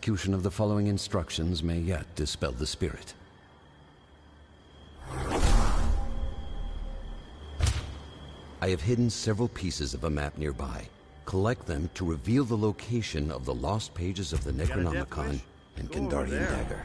Execution of the following instructions may yet dispel the spirit. I have hidden several pieces of a map nearby. Collect them to reveal the location of the lost pages of the got a death Necronomicon and Go Kandarian. Dagger.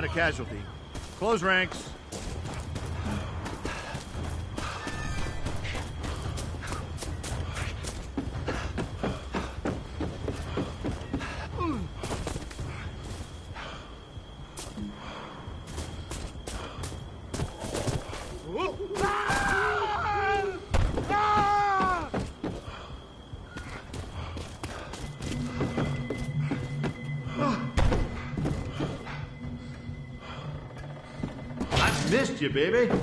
Got a casualty. Close ranks. You, baby.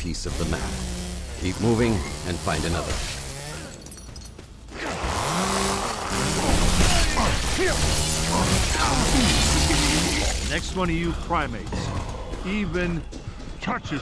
Piece of the map. Keep moving and find another. Next one of you primates even touches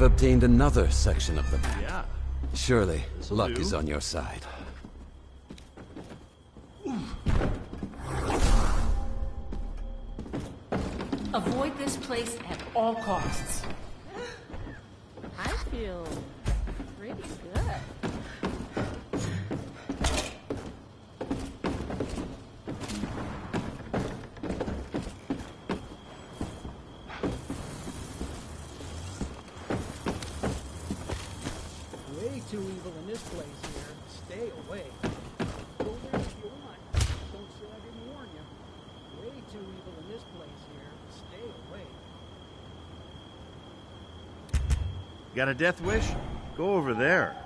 have obtained another section of the map. Yeah. Surely, luck do. is on your side. A death wish? Go over there.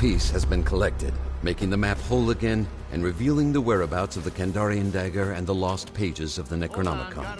Piece has been collected, making the map whole again and revealing the whereabouts of the Kandarian dagger and the lost pages of the Necronomicon.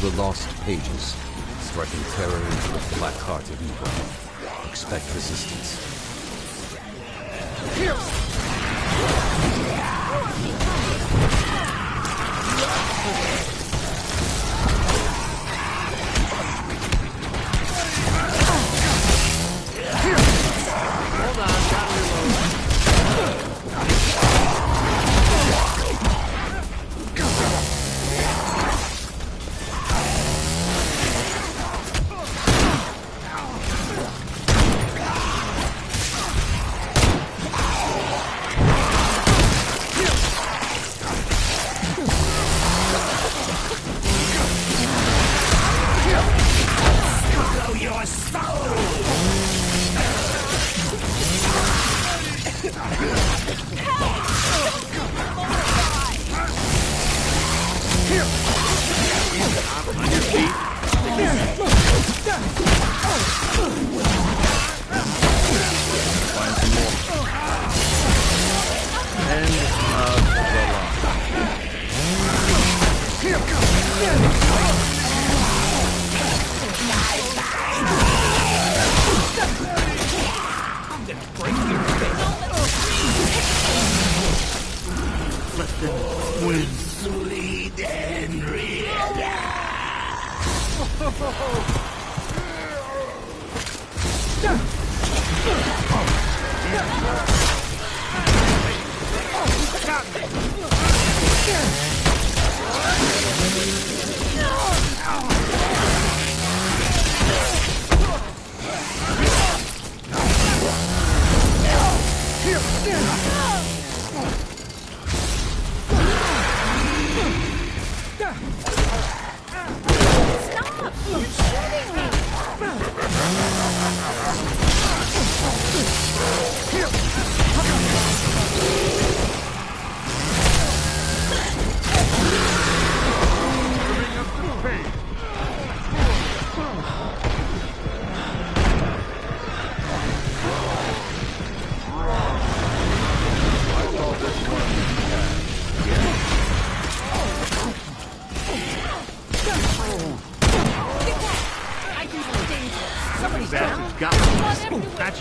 The lost pages, striking terror into the black heart of evil. Expect resistance.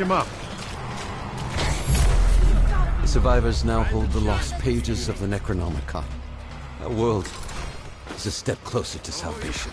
Him up. The survivors now hold the lost pages of the Necronomicon. Our world is a step closer to salvation.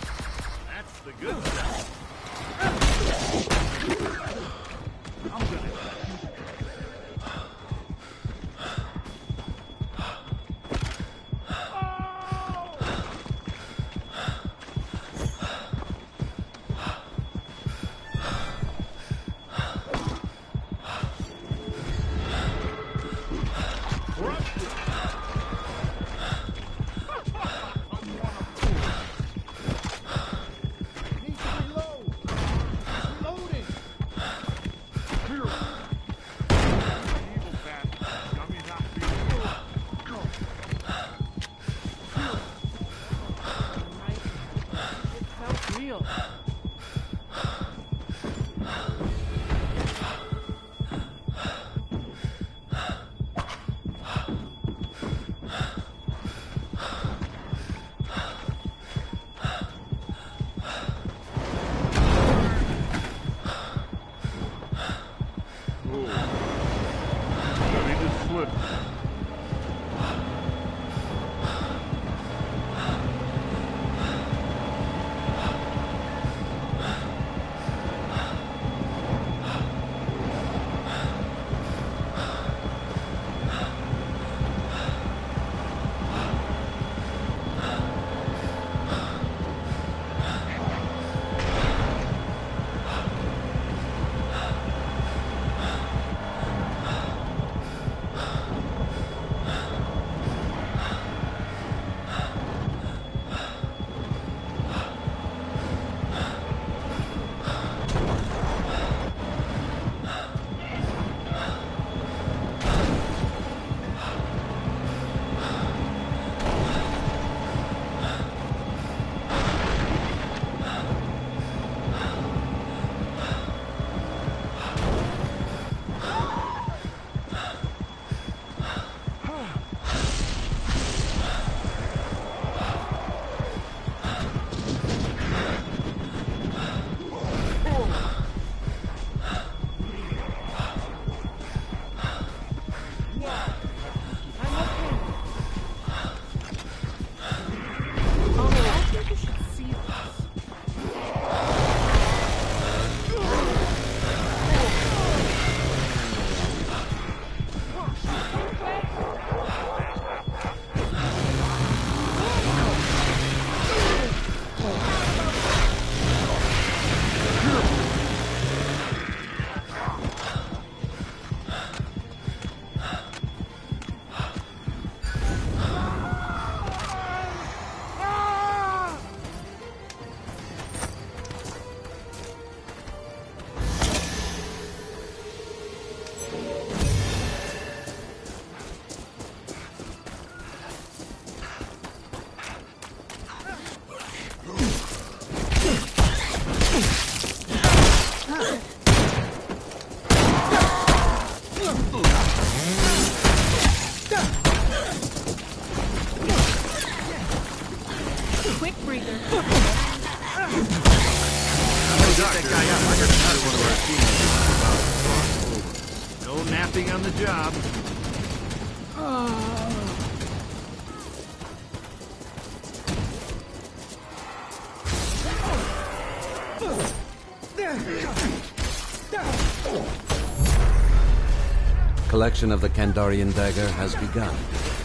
The collection of the Kandarian dagger has begun.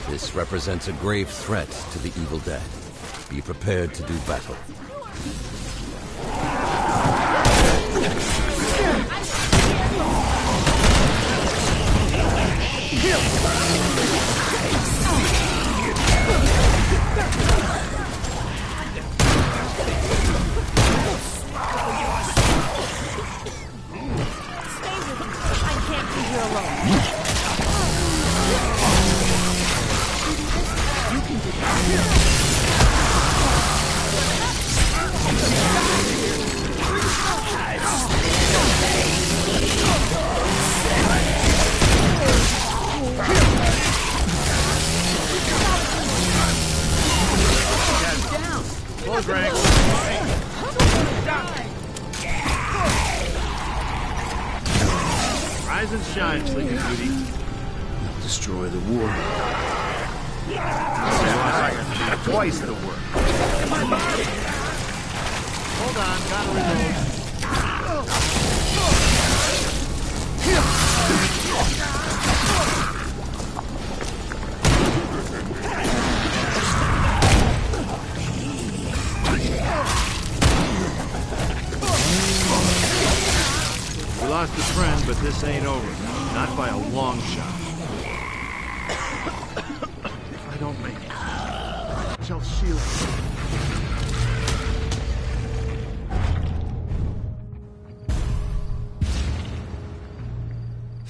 This represents a grave threat to the evil dead. Be prepared to do battle.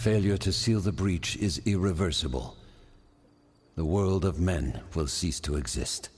Failure to seal the breach is irreversible. The world of men will cease to exist.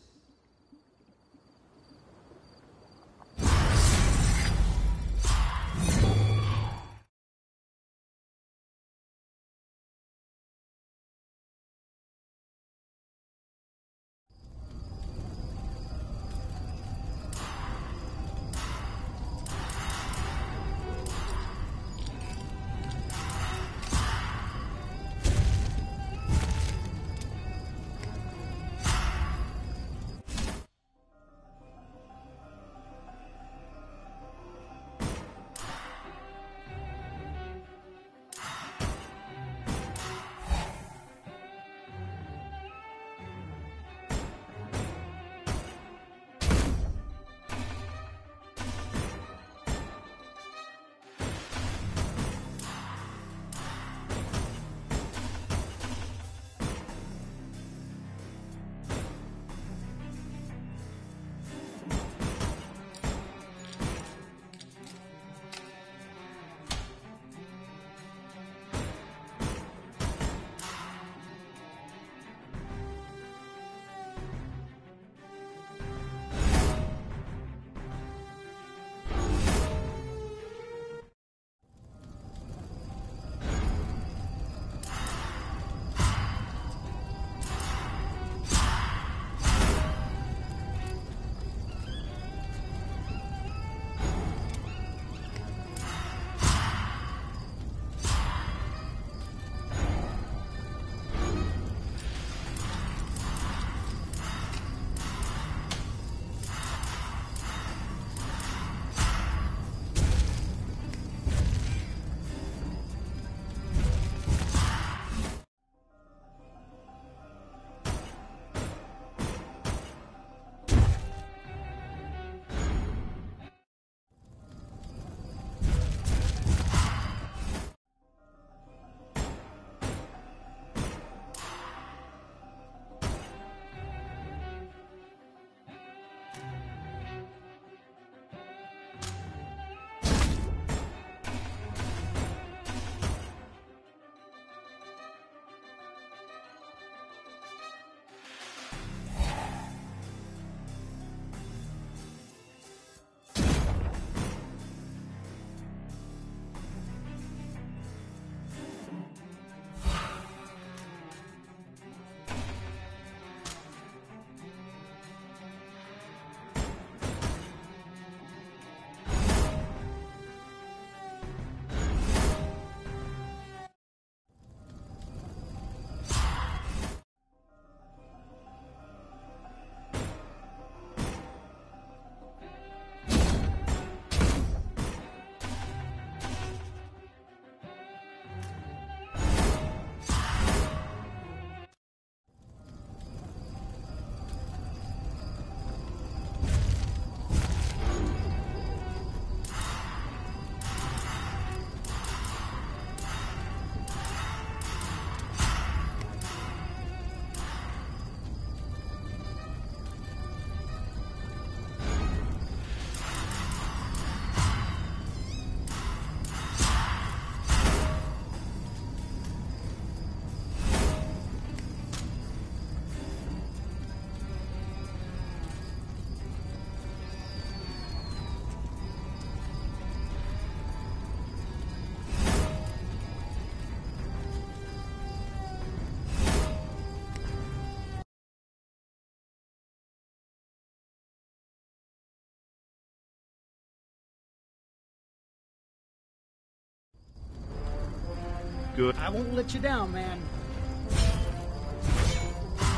Good. I won't let you down, man.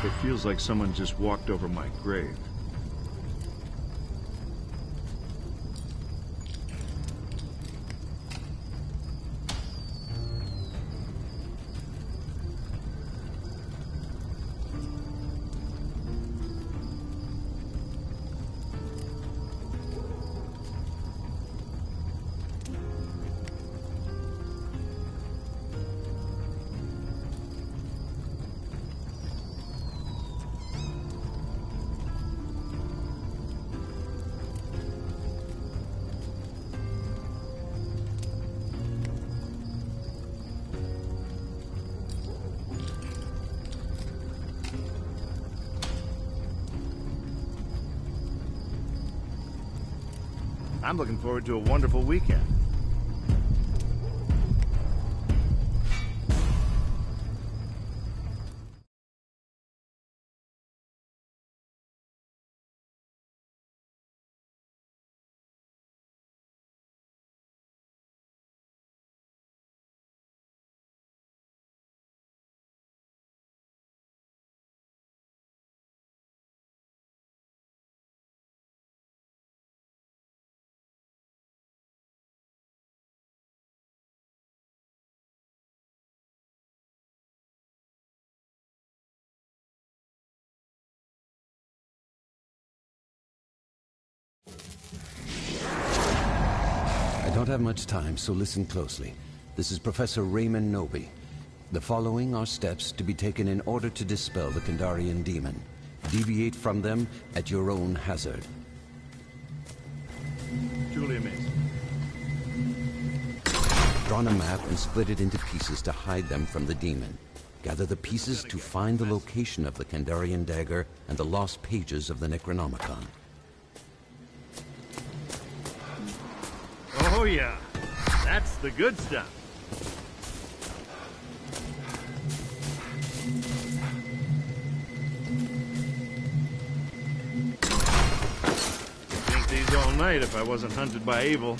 It feels like someone just walked over my grave. I'm looking forward to a wonderful weekend. Don't have much time, so listen closely. This is Professor Raymond Knowby. The following are steps to be taken in order to dispel the Kandarian demon. Deviate from them at your own hazard. Truly amazing. Draw a map and split it into pieces to hide them from the demon. Gather the pieces to find the location of the Kandarian dagger and the lost pages of the Necronomicon. Oh, yeah. That's the good stuff. Think these all night if I wasn't hunted by evil.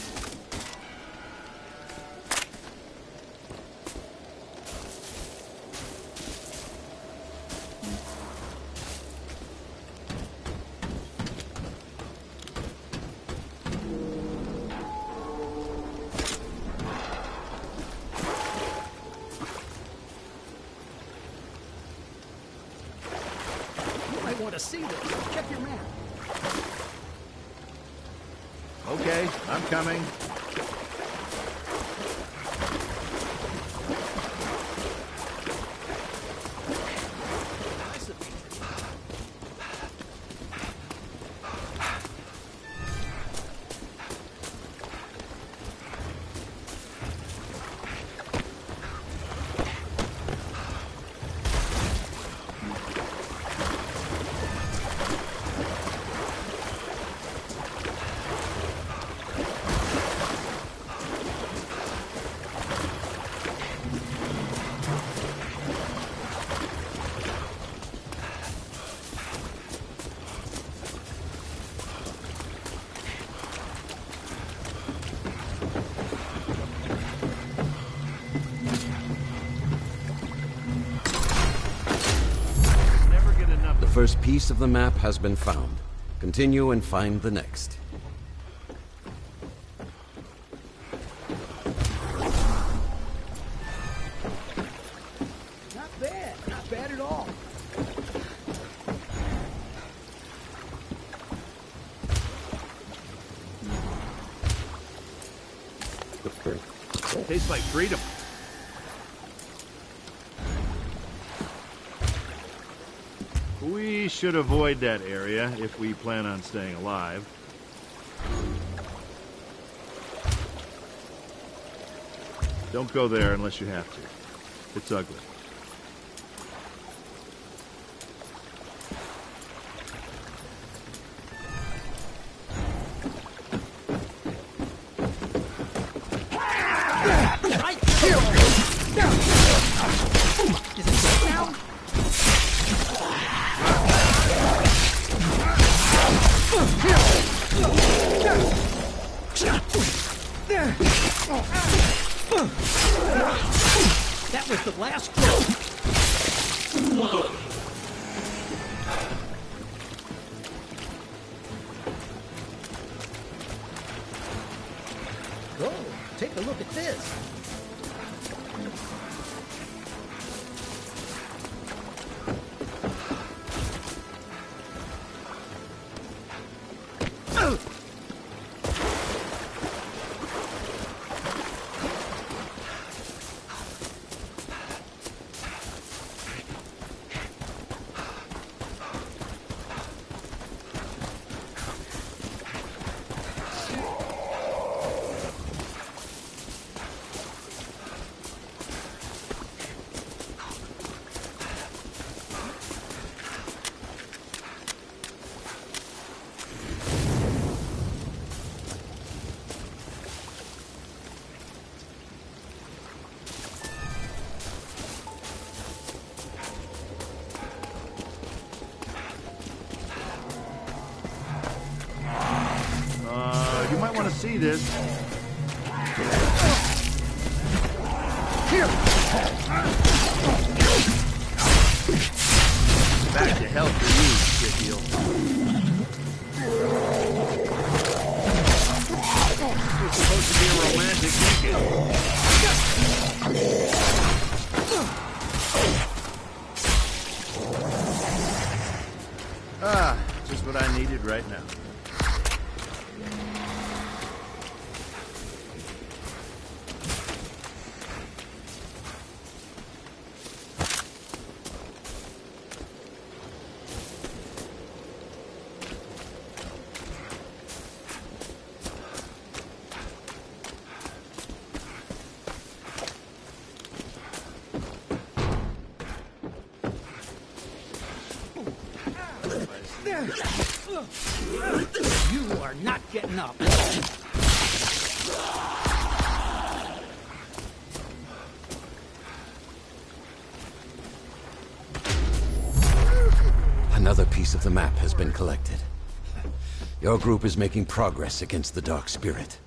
First piece of the map has been found. Continue and find the next. Not bad. Not bad at all. Tastes like freedom. Should avoid that area if we plan on staying alive. Don't go there unless you have to. It's ugly. this. piece of the map has been collected. Your group is making progress against the Dark Spirit.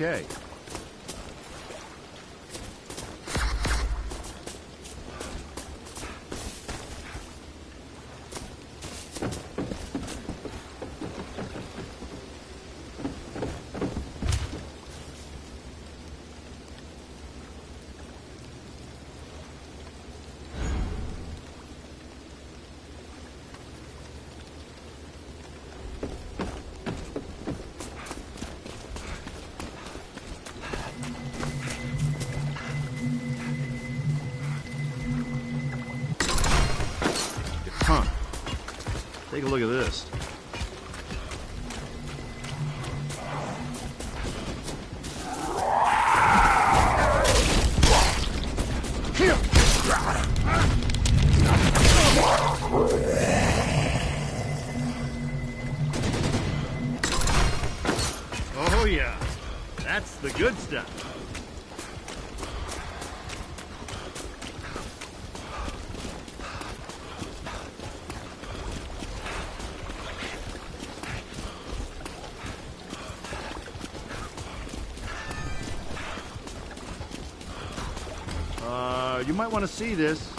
Okay. you might want to see this.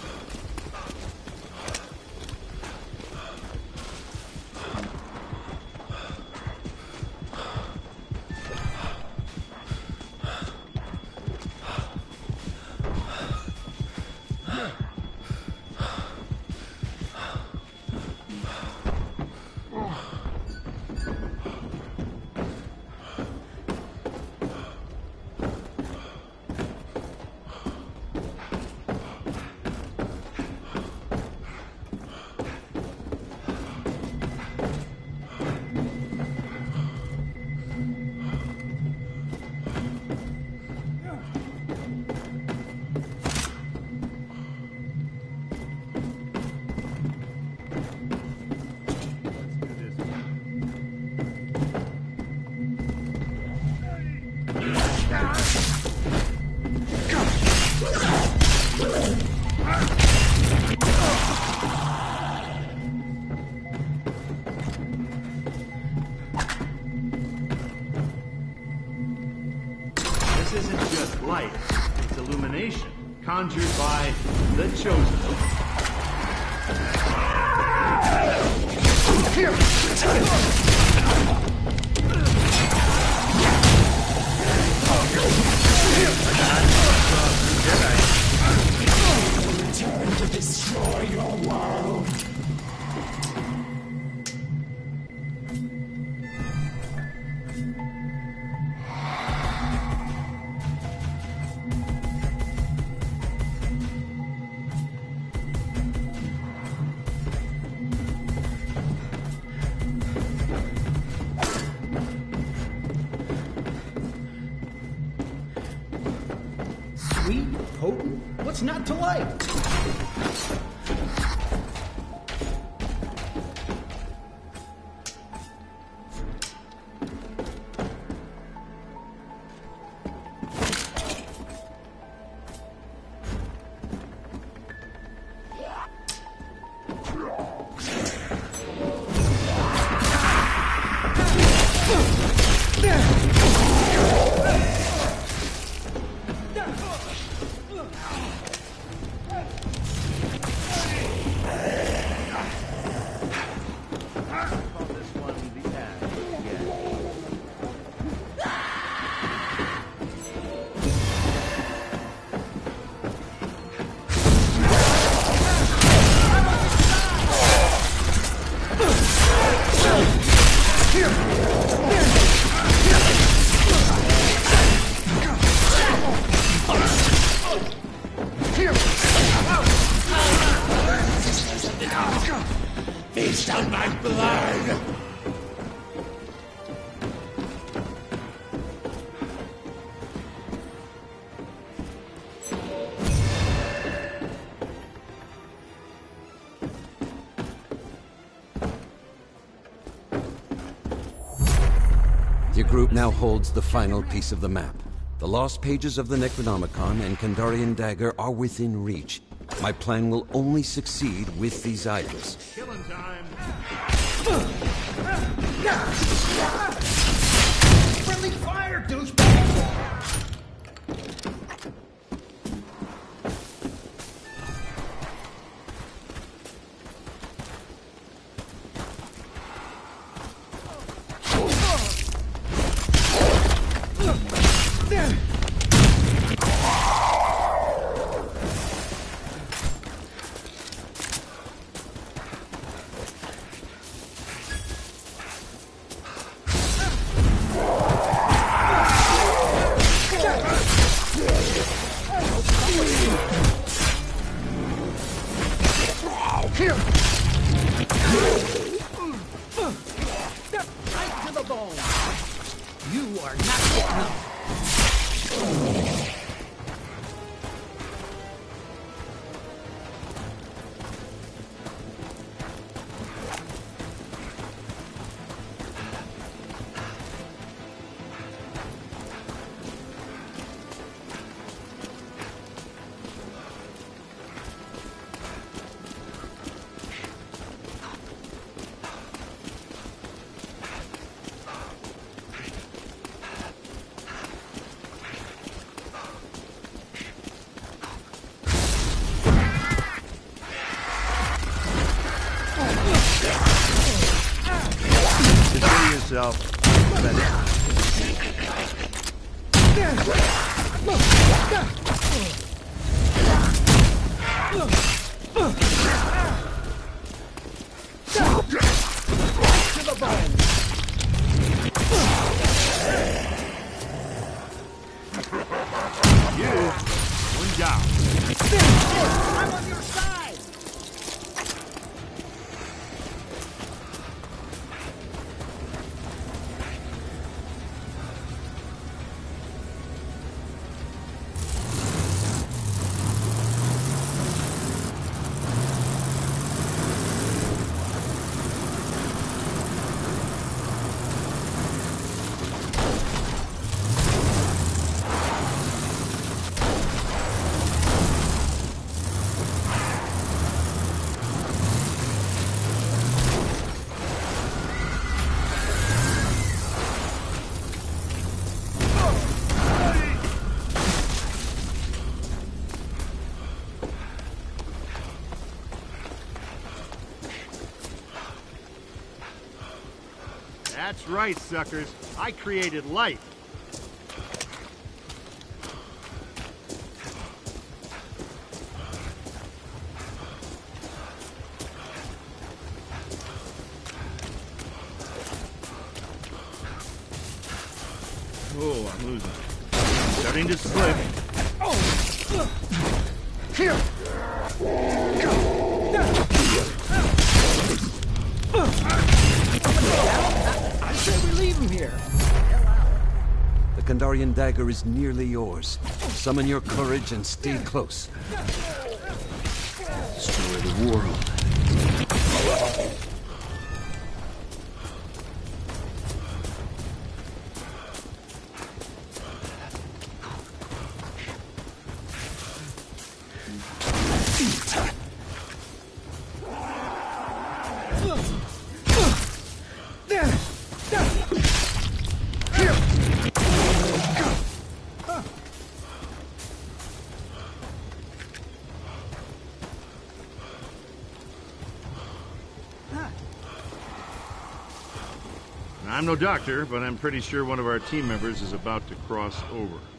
Holds the final piece of the map. The lost pages of the Necronomicon and Kandarian Dagger are within reach. My plan will only succeed with these items. Killing time. Right, suckers. I created life. Is nearly yours. Summon your courage and stay close. No doctor, but I'm pretty sure one of our team members is about to cross over.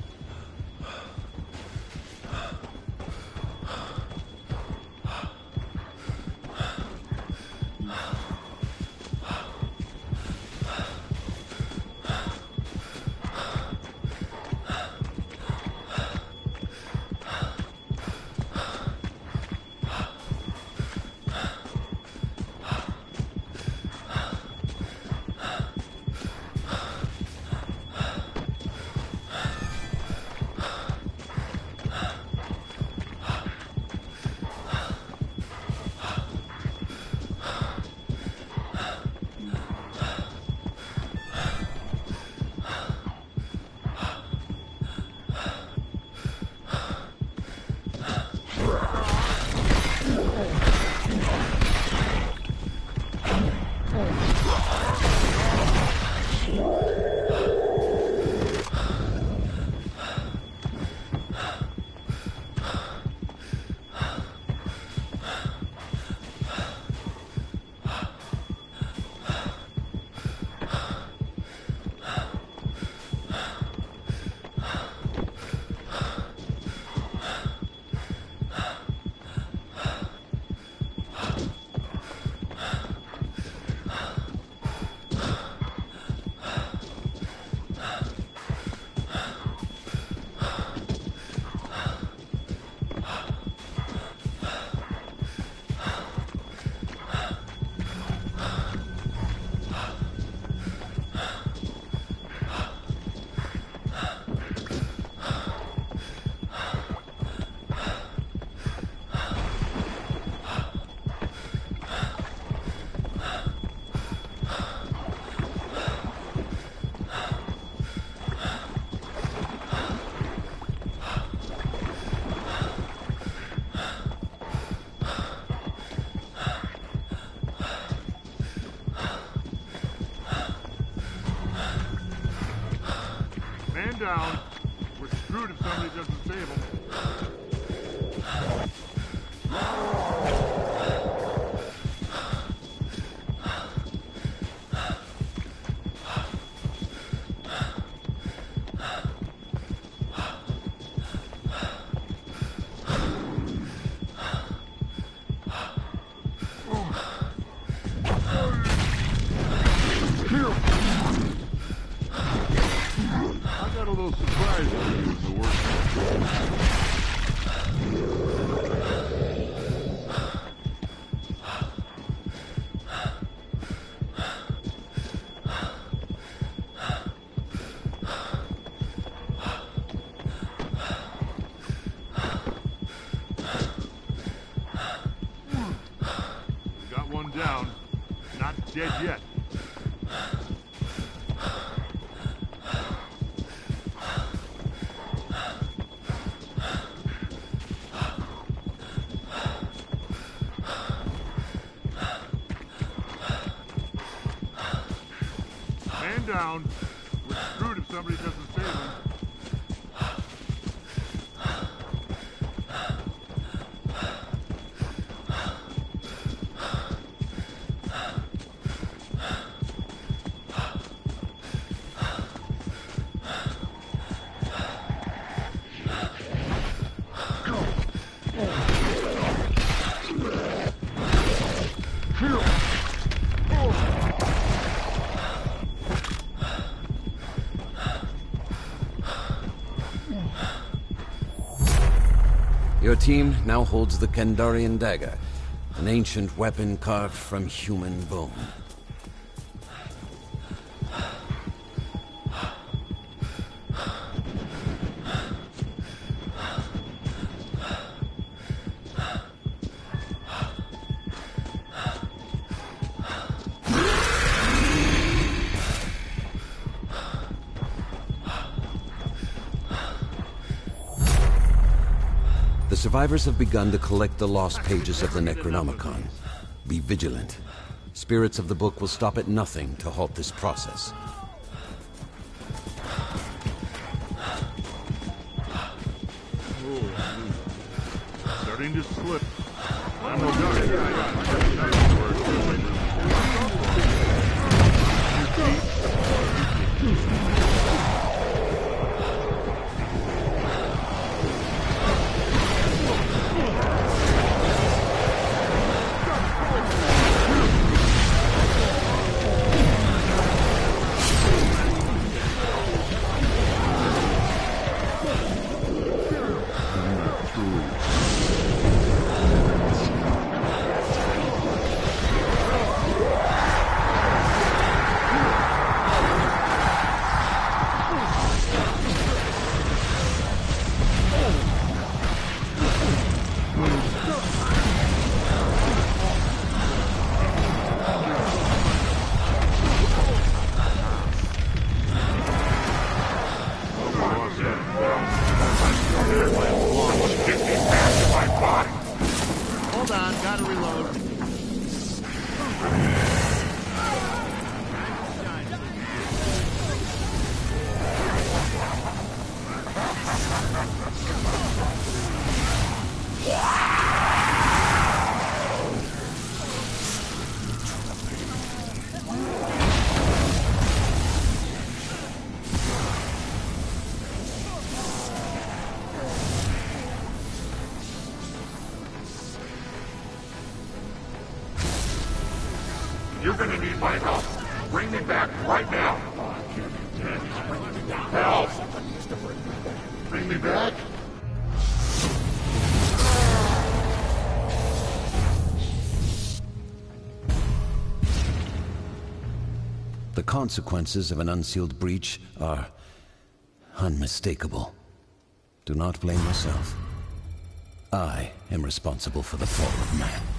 Team now holds the Kandarian dagger, an ancient weapon carved from human bone. Survivors have begun to collect the lost pages of the Necronomicon. Be vigilant. Spirits of the book will stop at nothing to halt this process. Starting to slip. Consequences of an unsealed breach are unmistakable. Do not blame yourself. I am responsible for the fall of man.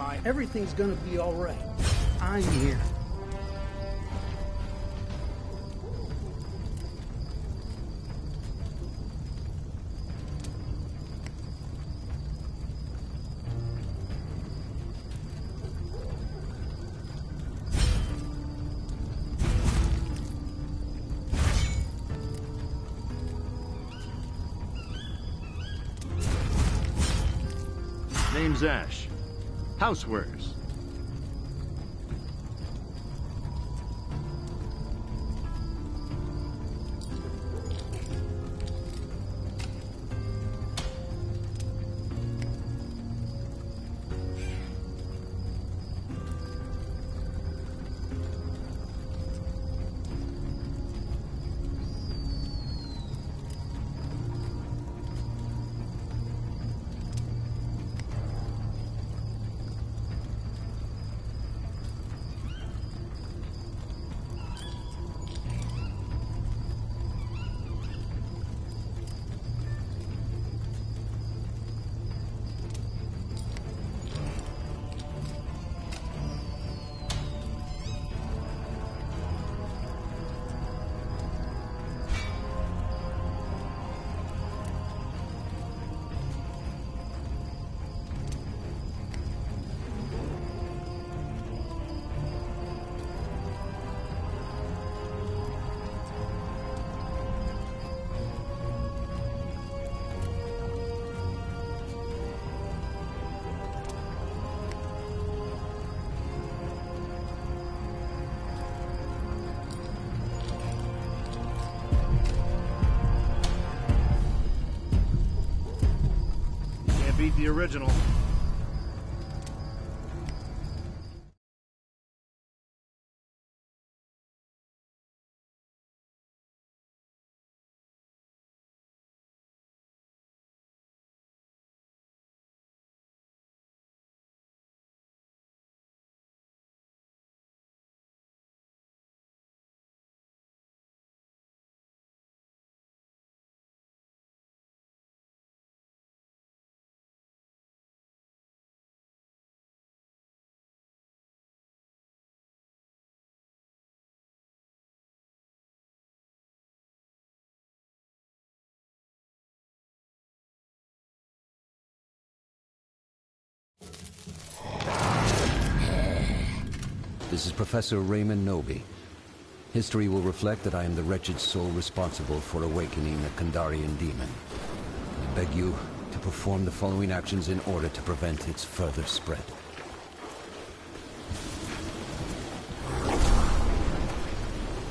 Mind. Everything's gonna be alright. I'm here. Housewares. Original. This is Professor Raymond Knowby. History will reflect that I am the wretched soul responsible for awakening the Kandarian demon. I beg you to perform the following actions in order to prevent its further spread.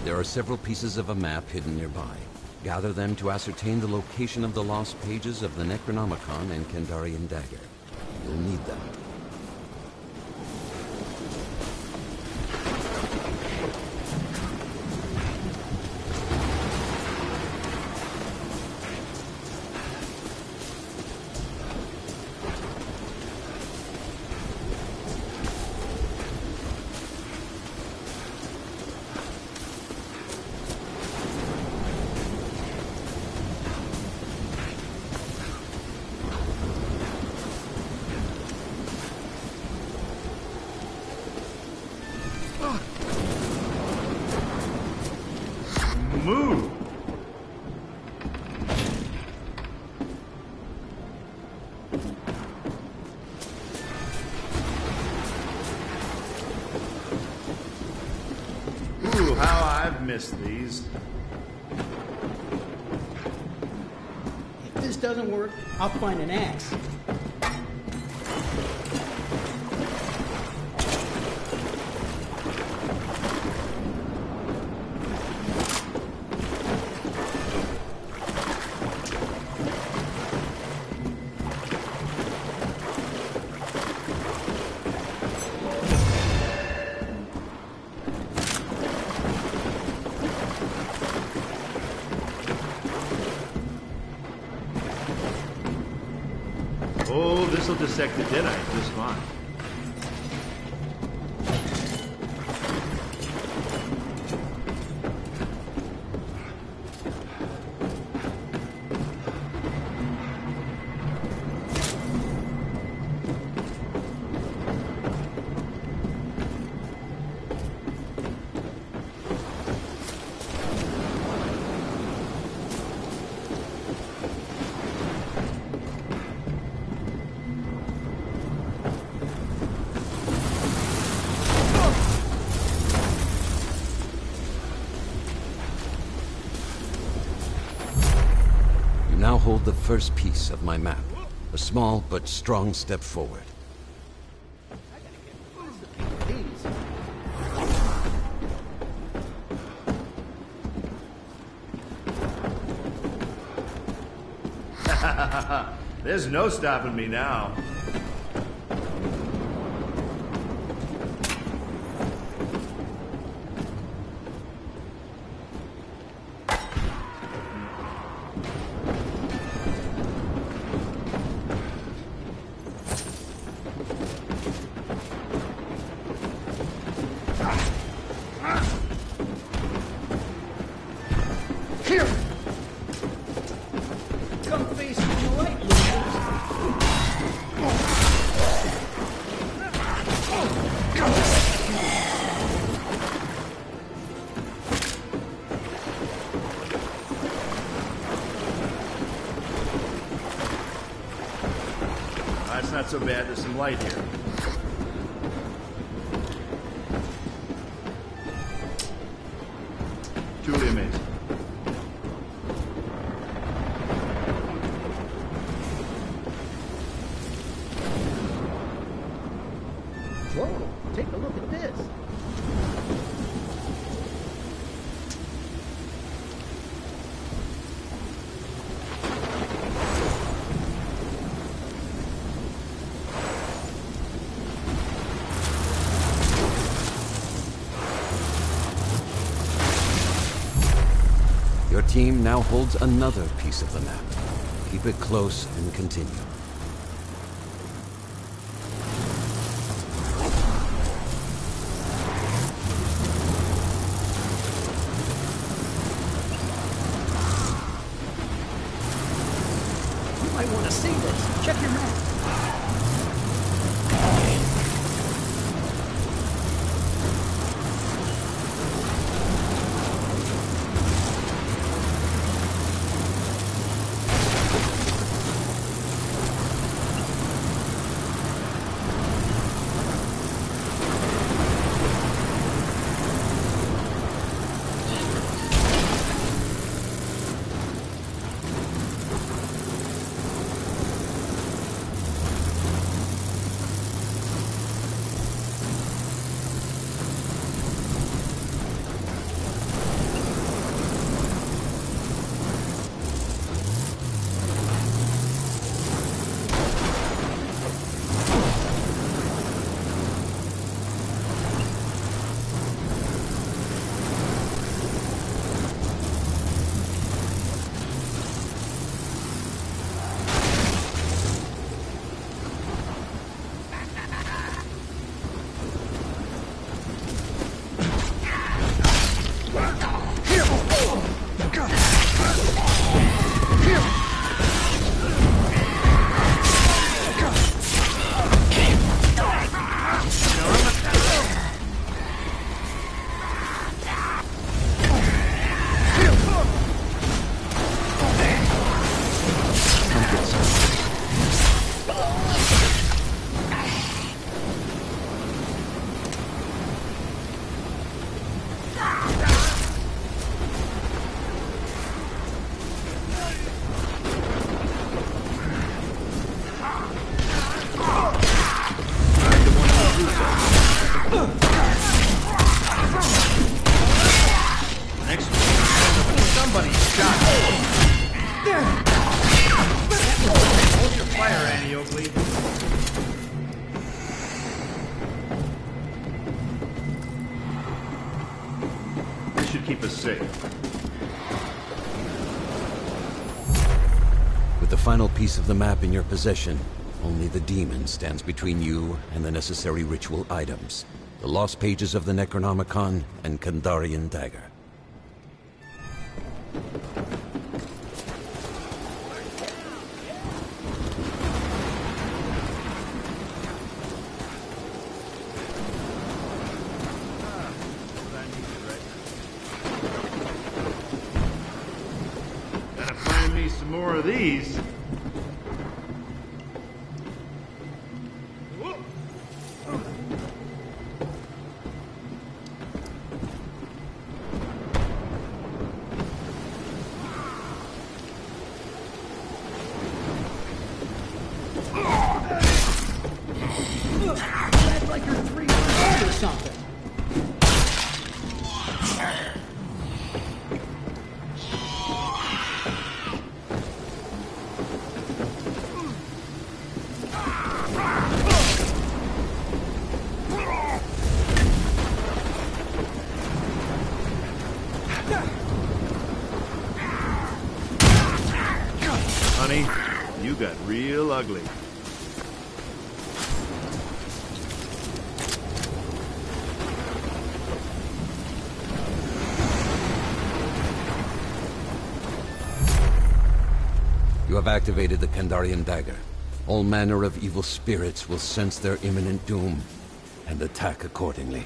There are several pieces of a map hidden nearby. Gather them to ascertain the location of the lost pages of the Necronomicon and Kandarian dagger. You'll need them. First piece of my map. A small but strong step forward. There's no stopping me now. So bad. There's some light here. Now holds another piece of the map. Keep it close and continue. The map in your possession, only the demon stands between you and the necessary ritual items. The lost pages of the Necronomicon and Kandarian dagger. Activated the Kandarian dagger. All manner of evil spirits will sense their imminent doom and attack accordingly.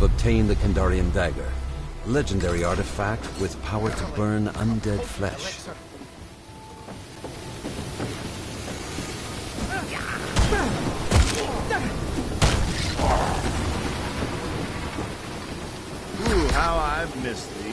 Have obtained the Kandarian dagger, legendary artifact with power to burn undead flesh. Ooh, how I've missed these.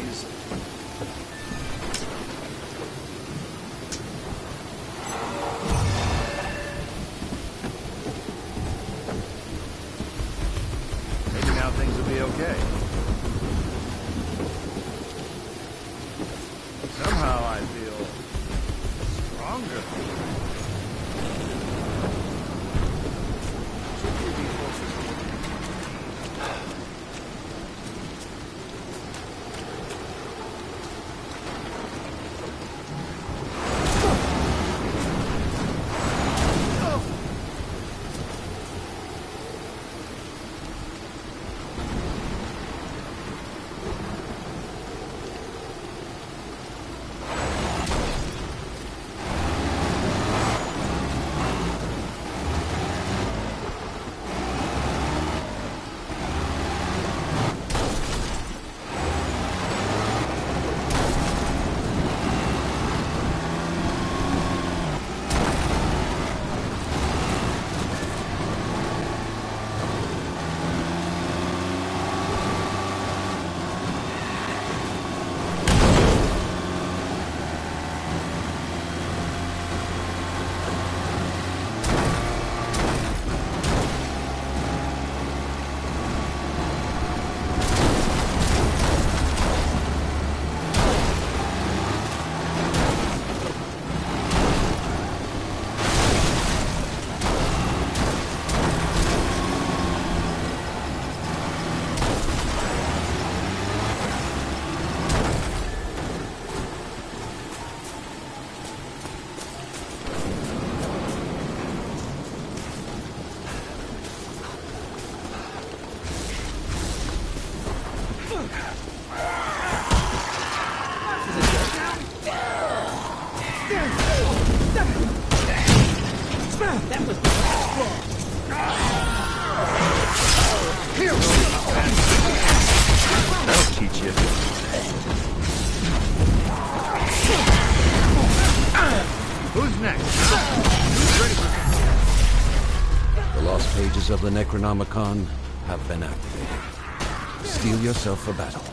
Necronomicon have been activated. Steel yourself for battle.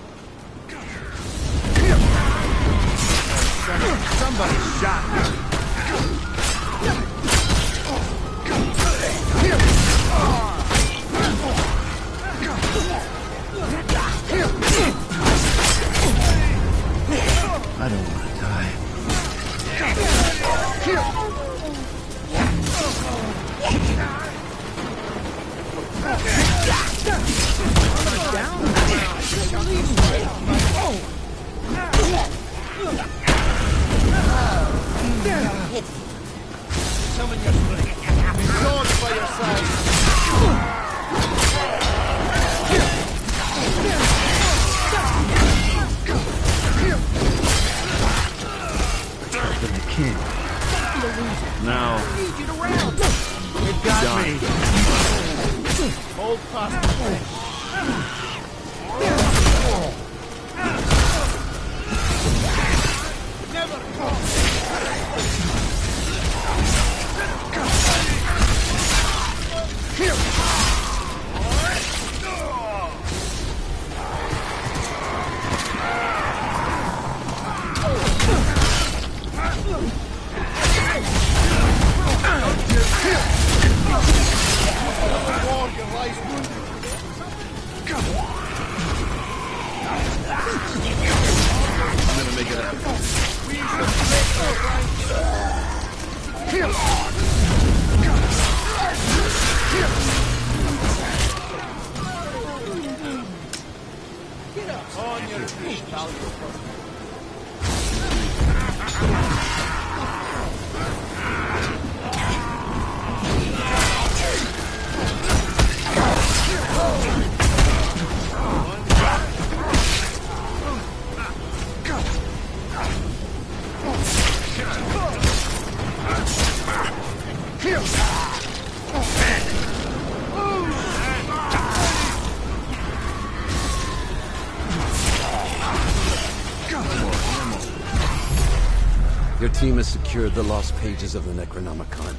Secured the lost pages of the Necronomicon,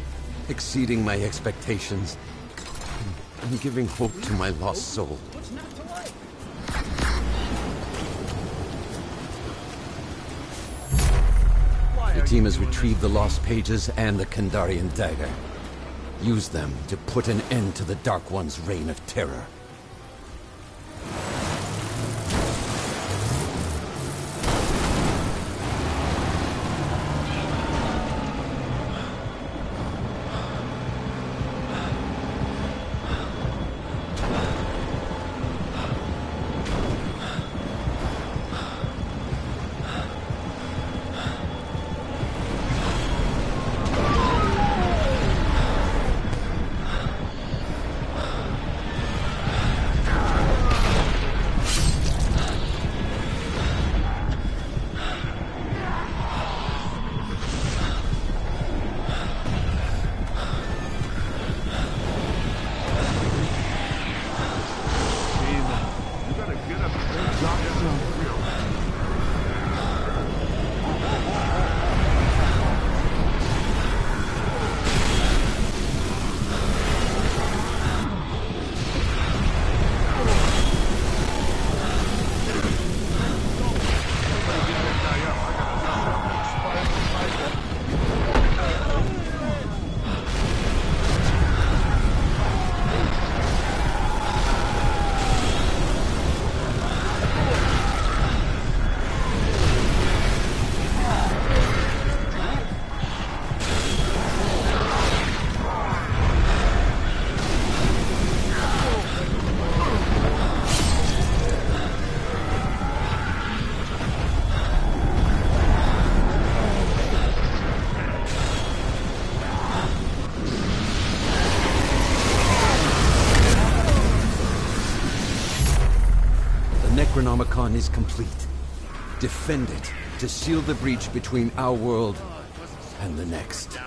exceeding my expectations and- giving hope to my lost soul. Your team has retrieved the lost pages and the Kandarian dagger. Use them to put an end to the Dark One's reign of terror. Is complete. Defend it to seal the breach between our world and the next.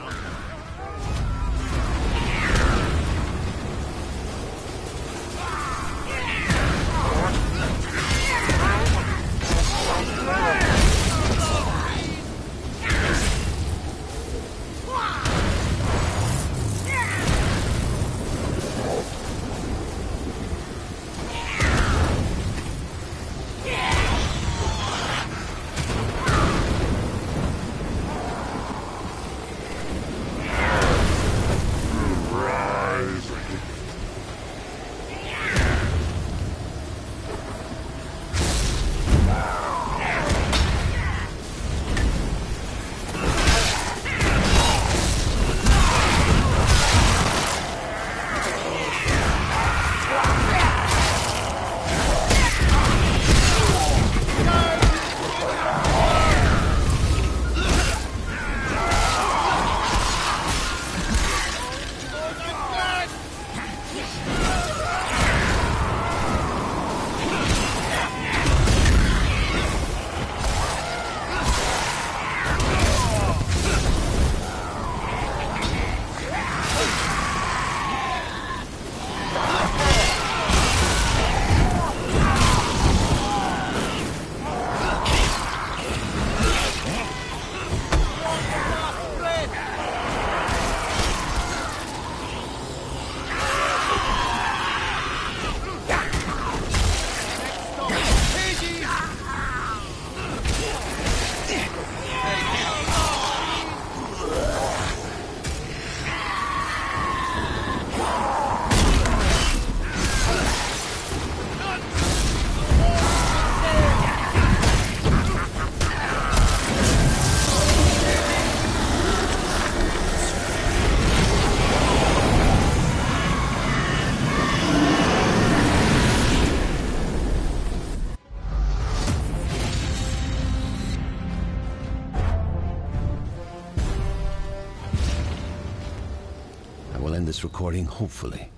This recording hopefully,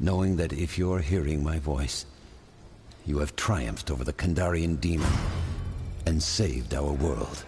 knowing that if you're hearing my voice, you have triumphed over the Kandarian demon and saved our world.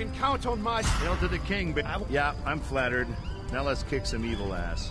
Can count on my... Hail to the king, ba- Yeah, I'm flattered. Now let's kick some evil ass.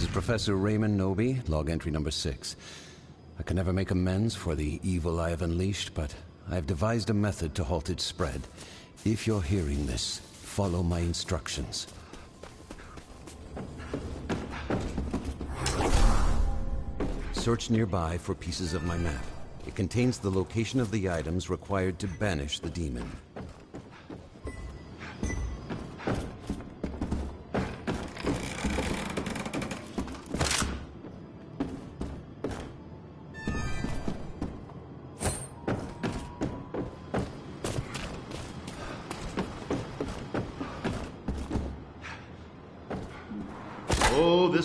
This is Professor Raymond Knowby, log entry number six. I can never make amends for the evil I have unleashed, but I have devised a method to halt its spread. If you're hearing this, follow my instructions. Search nearby for pieces of my map. It contains the location of the items required to banish the demon.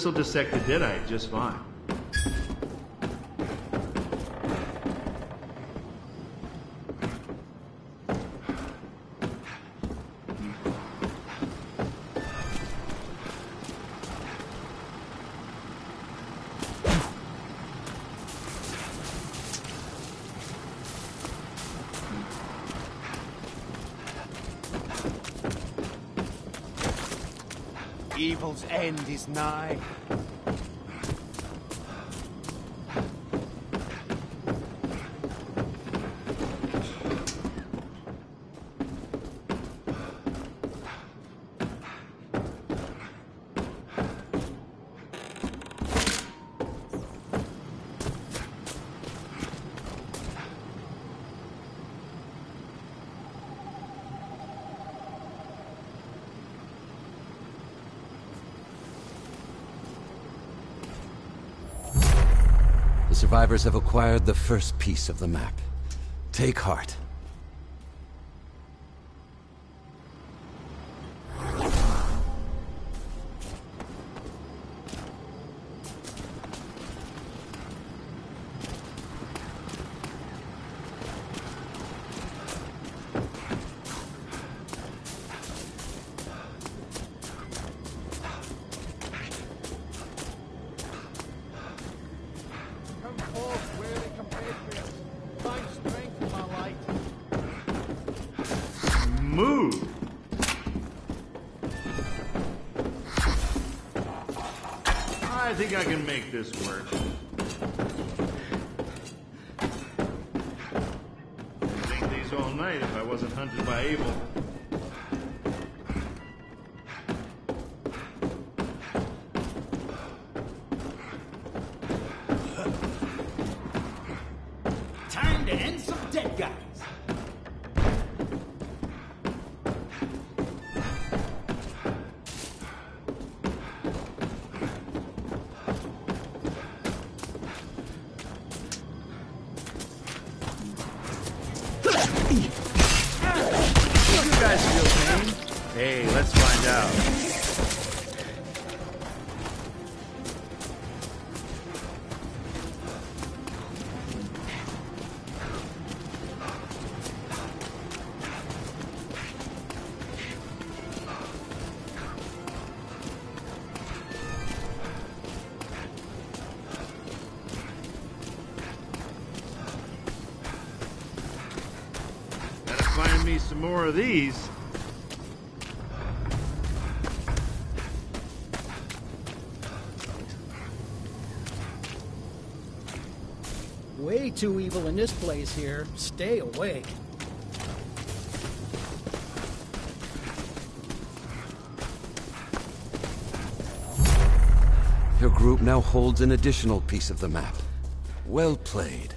This'll dissect the deadite just fine. End survivors have acquired the first piece of the map. Take heart. Out. Gotta find me some more of these. Way too evil in this place here. Stay awake. Your group now holds an additional piece of the map. Well played.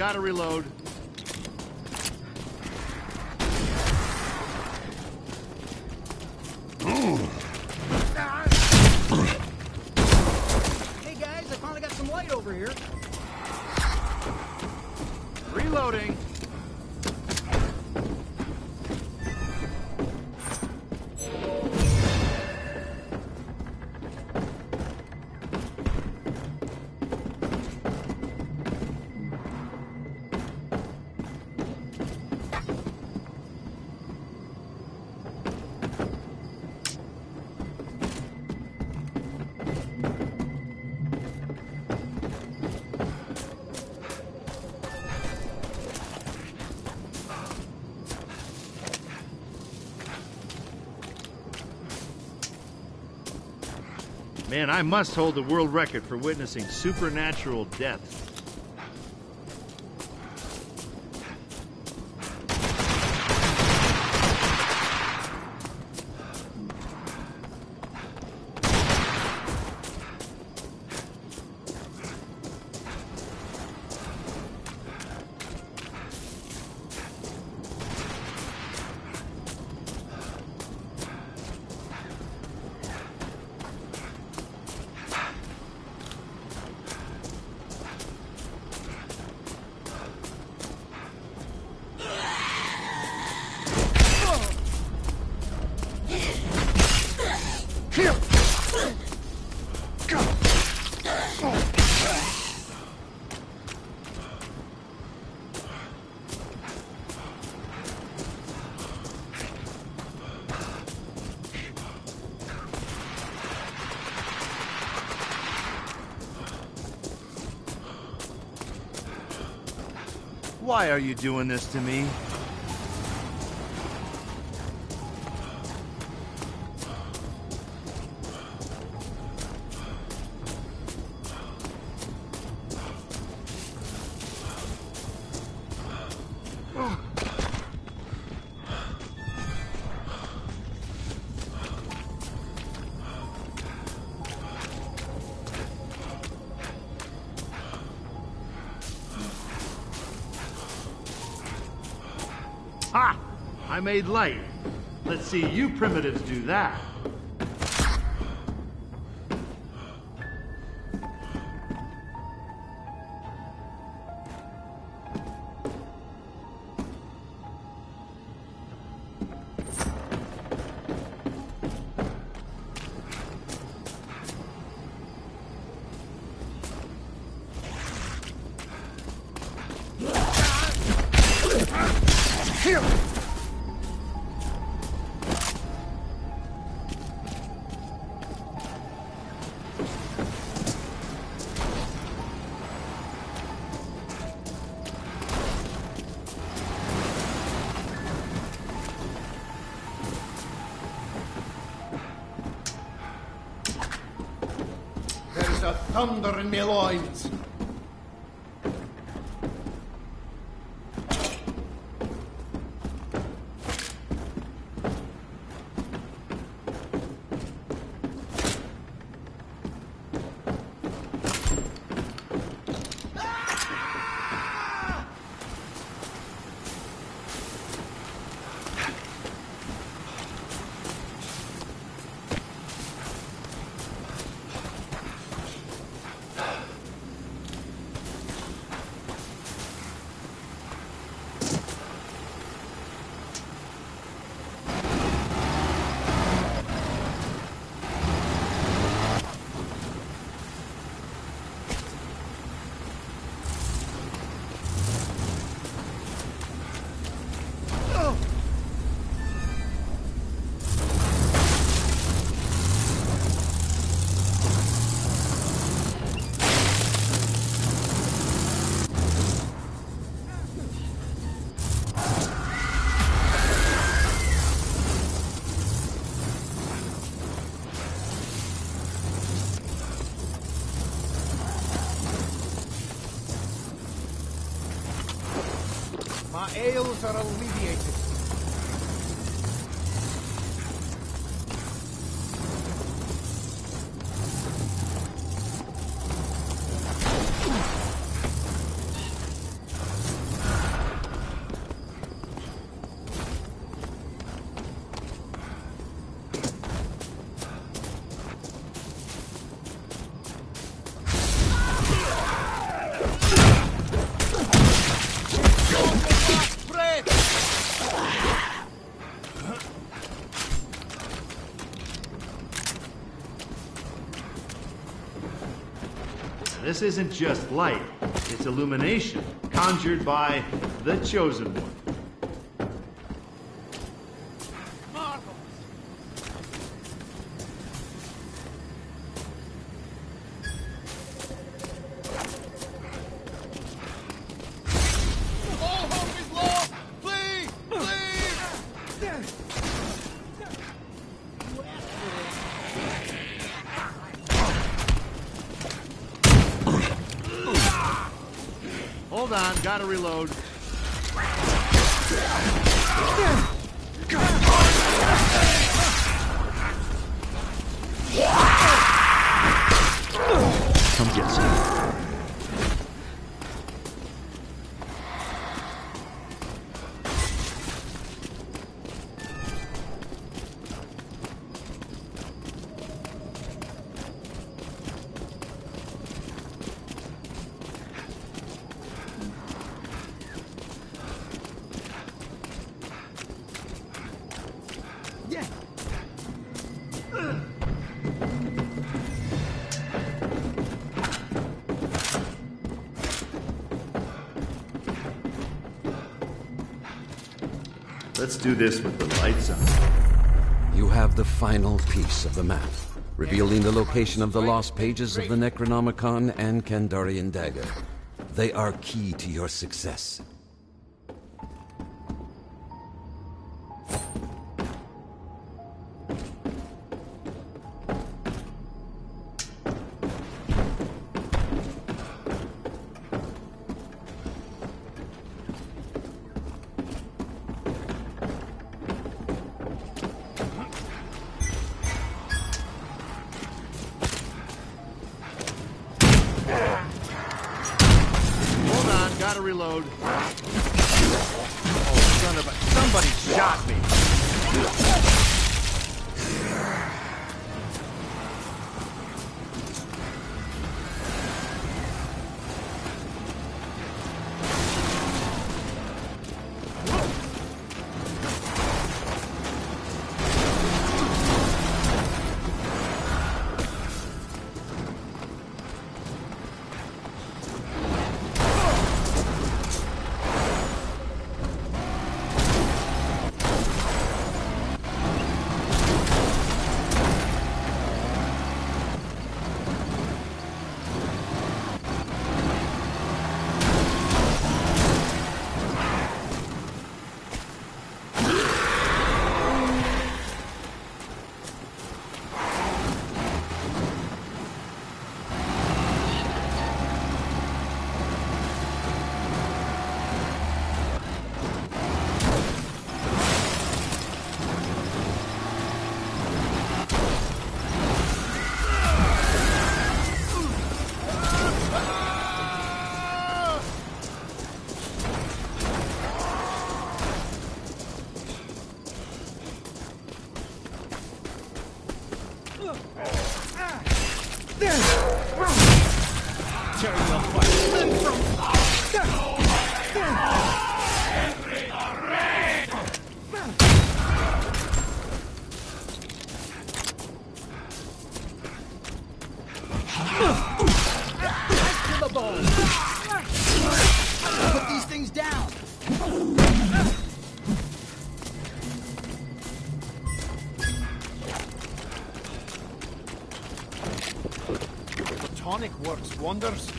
Gotta reload. I must hold the world record for witnessing supernatural deaths. Why are you doing this to me? I made light. Let's see you primitives do that. melões this isn't just light, it's illumination, conjured by the Chosen reload. Do this with the lights on. You have the final piece of the map, revealing the location of the lost pages of the Necronomicon and Kandarian dagger. They are key to your success. Wonders.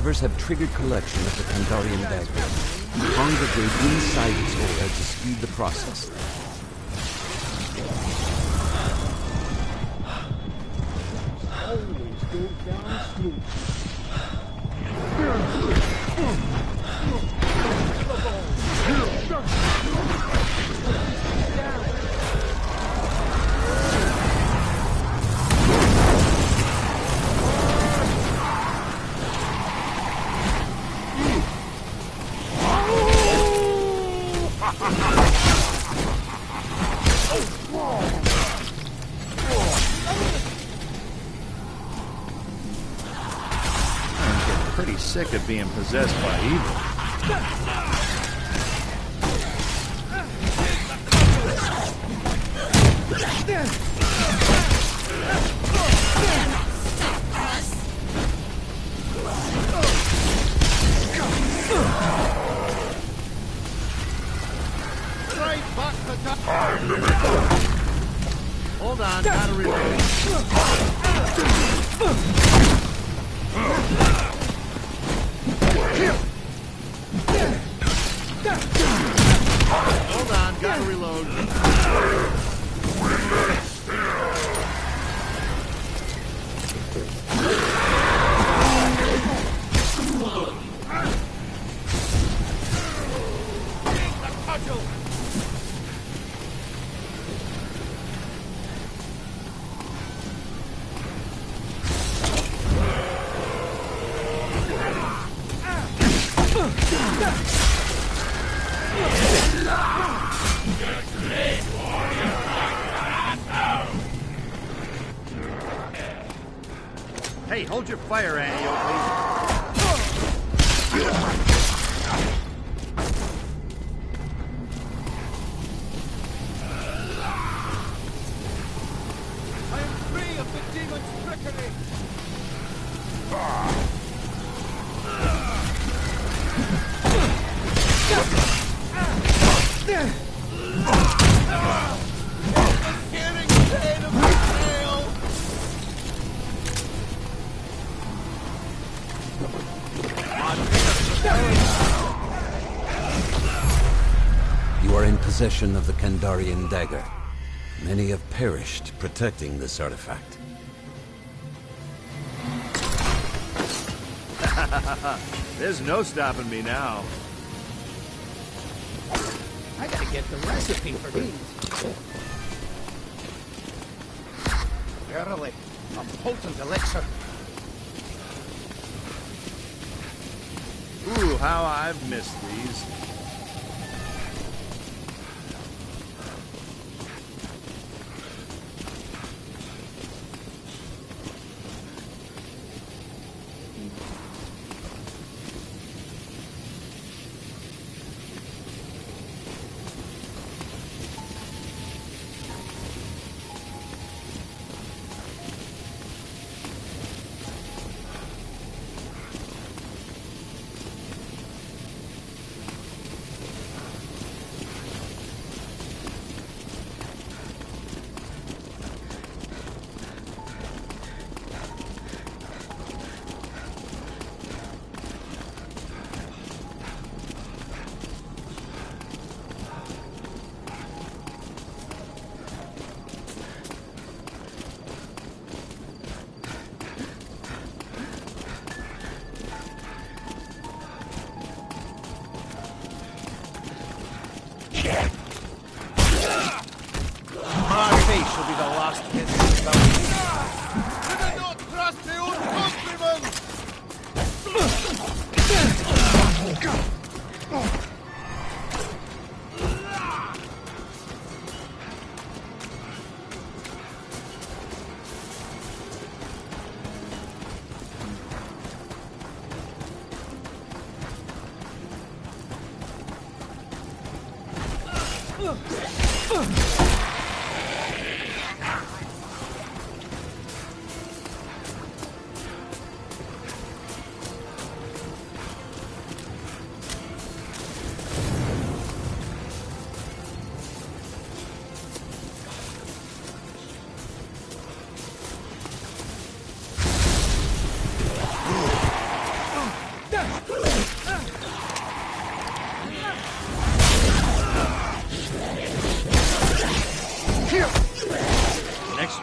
Have triggered collection of the Kandarian dagger. Congregate inside its aura to speed the process. Possessed by evil. Fire, possession of the Kandarian dagger. Many have perished protecting this artifact. There's no stopping me now. I gotta get the recipe for these.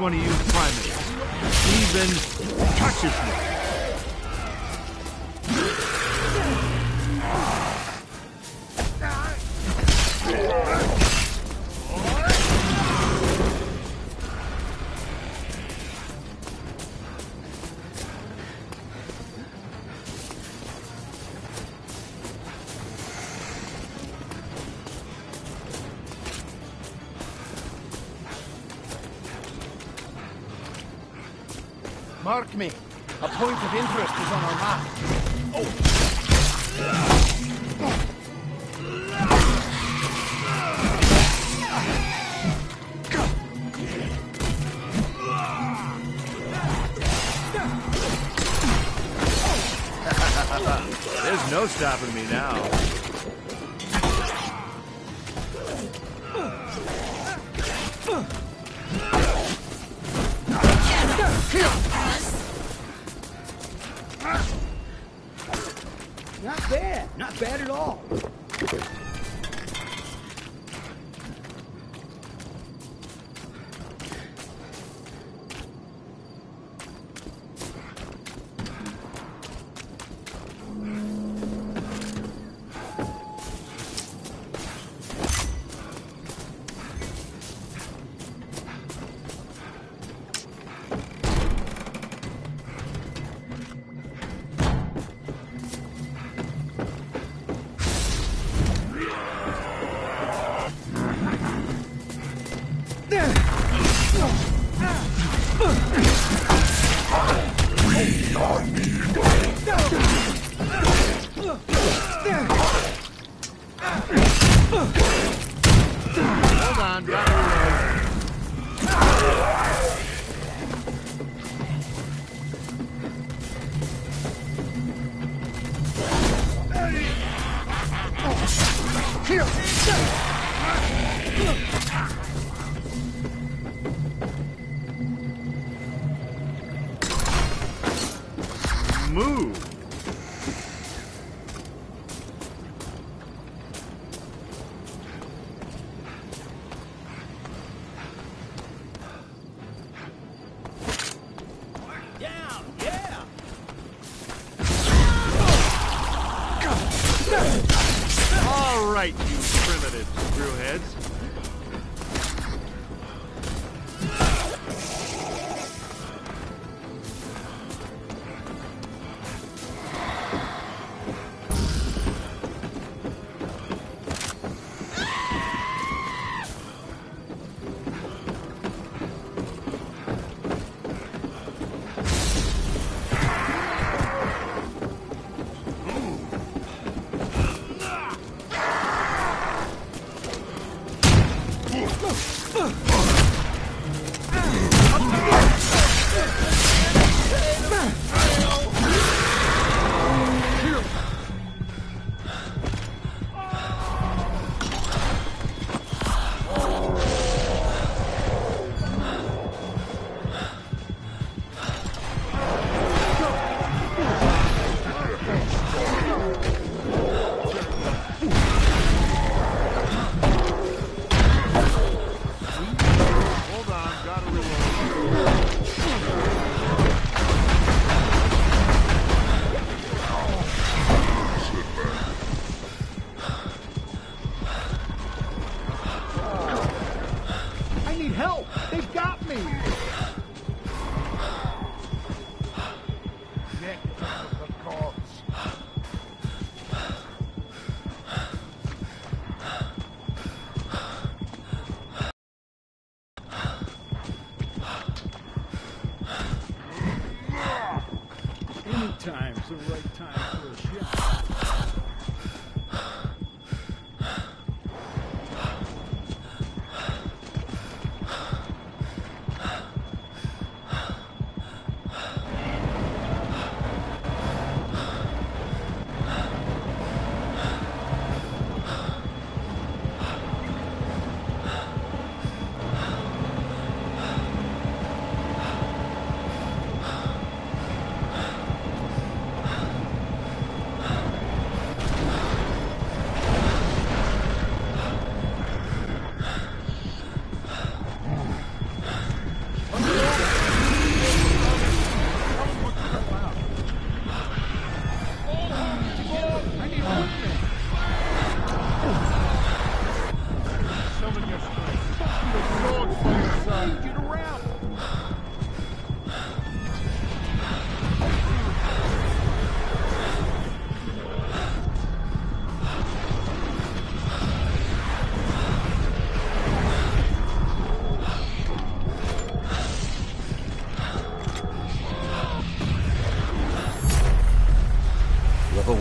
Next one of Mark me. A point of interest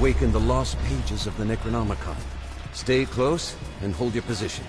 have awakened the lost pages of the Necronomicon. Stay close and hold your position.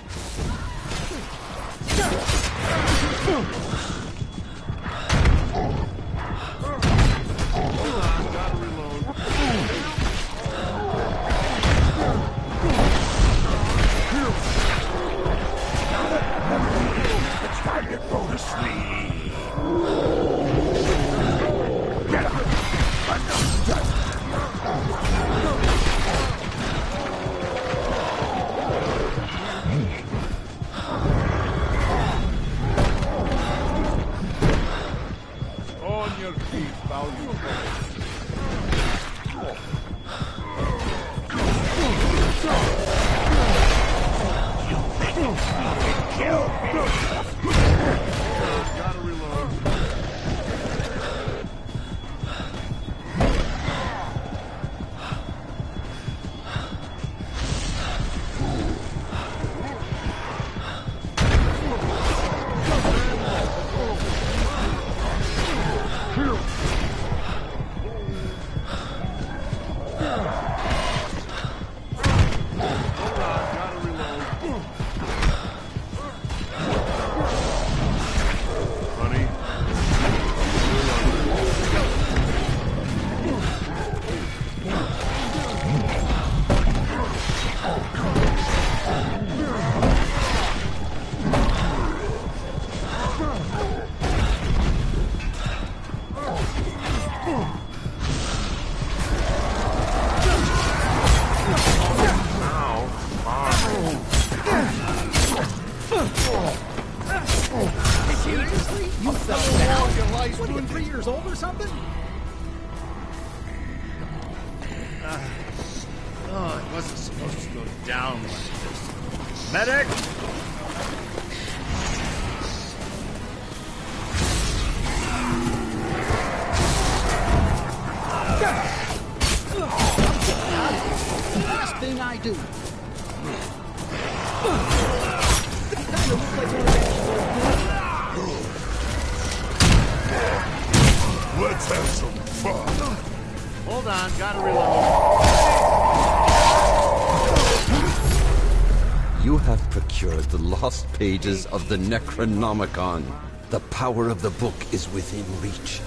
Pages of the Necronomicon. The power of the book is within reach.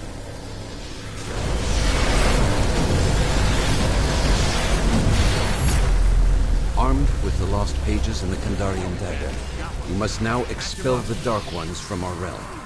Armed with the lost pages and the Kandarian dagger, we must now expel the Dark Ones from our realm.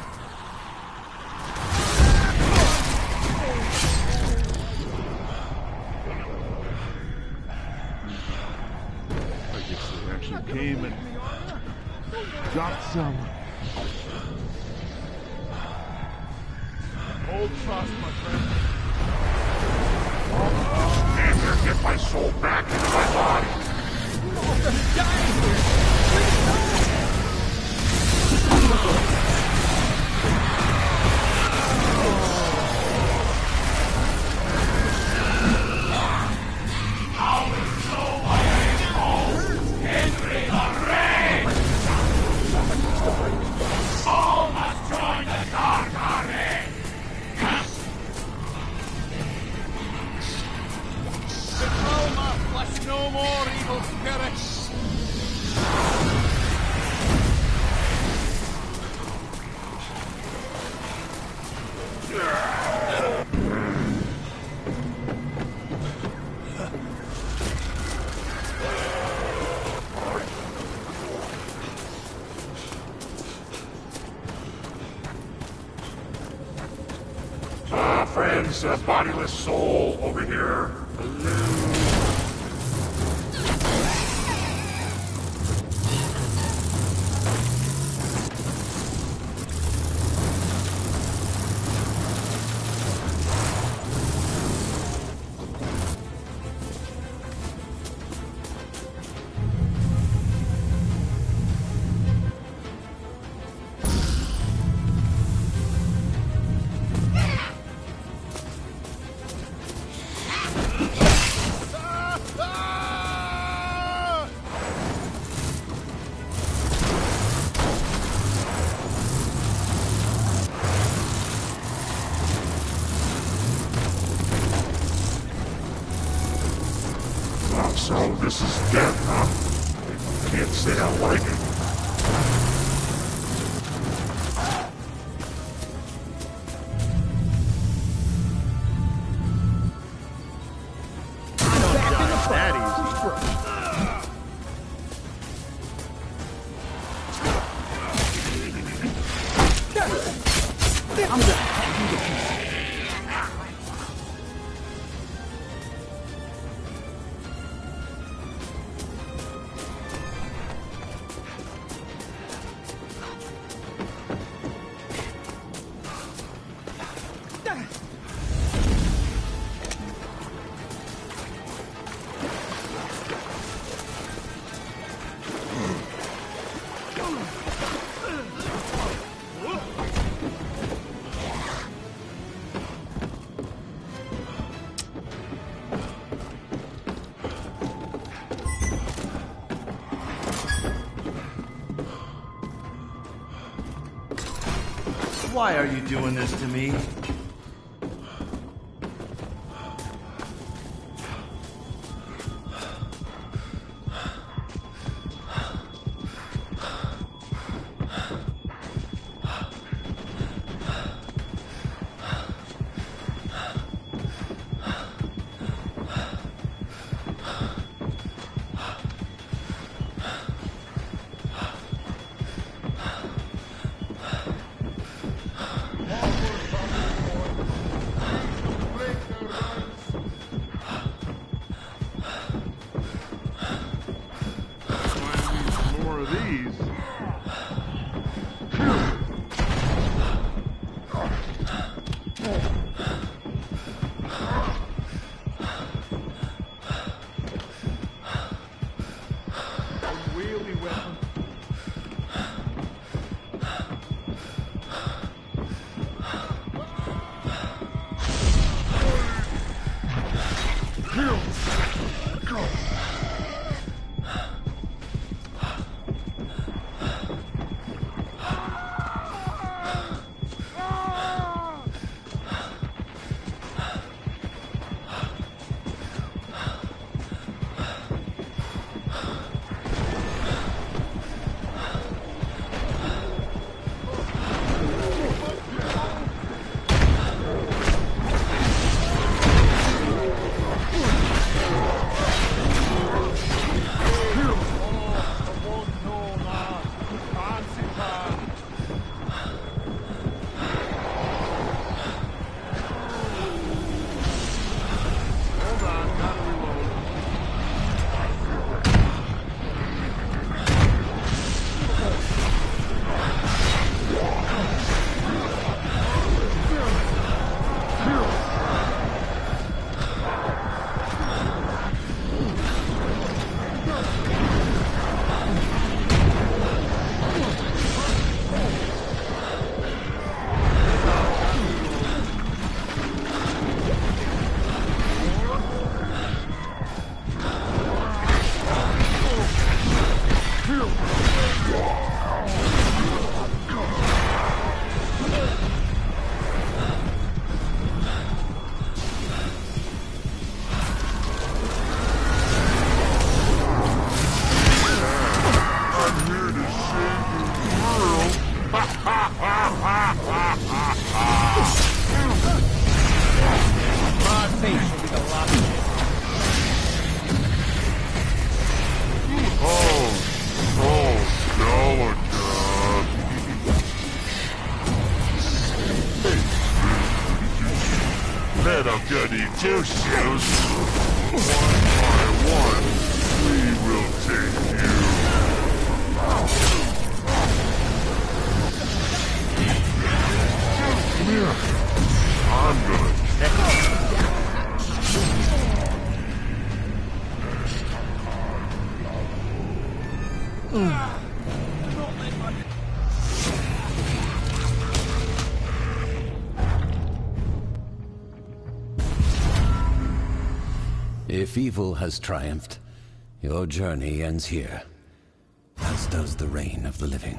A bodiless soul Why are you doing this to me? two shoes. If evil has triumphed, your journey ends here, as does the reign of the living.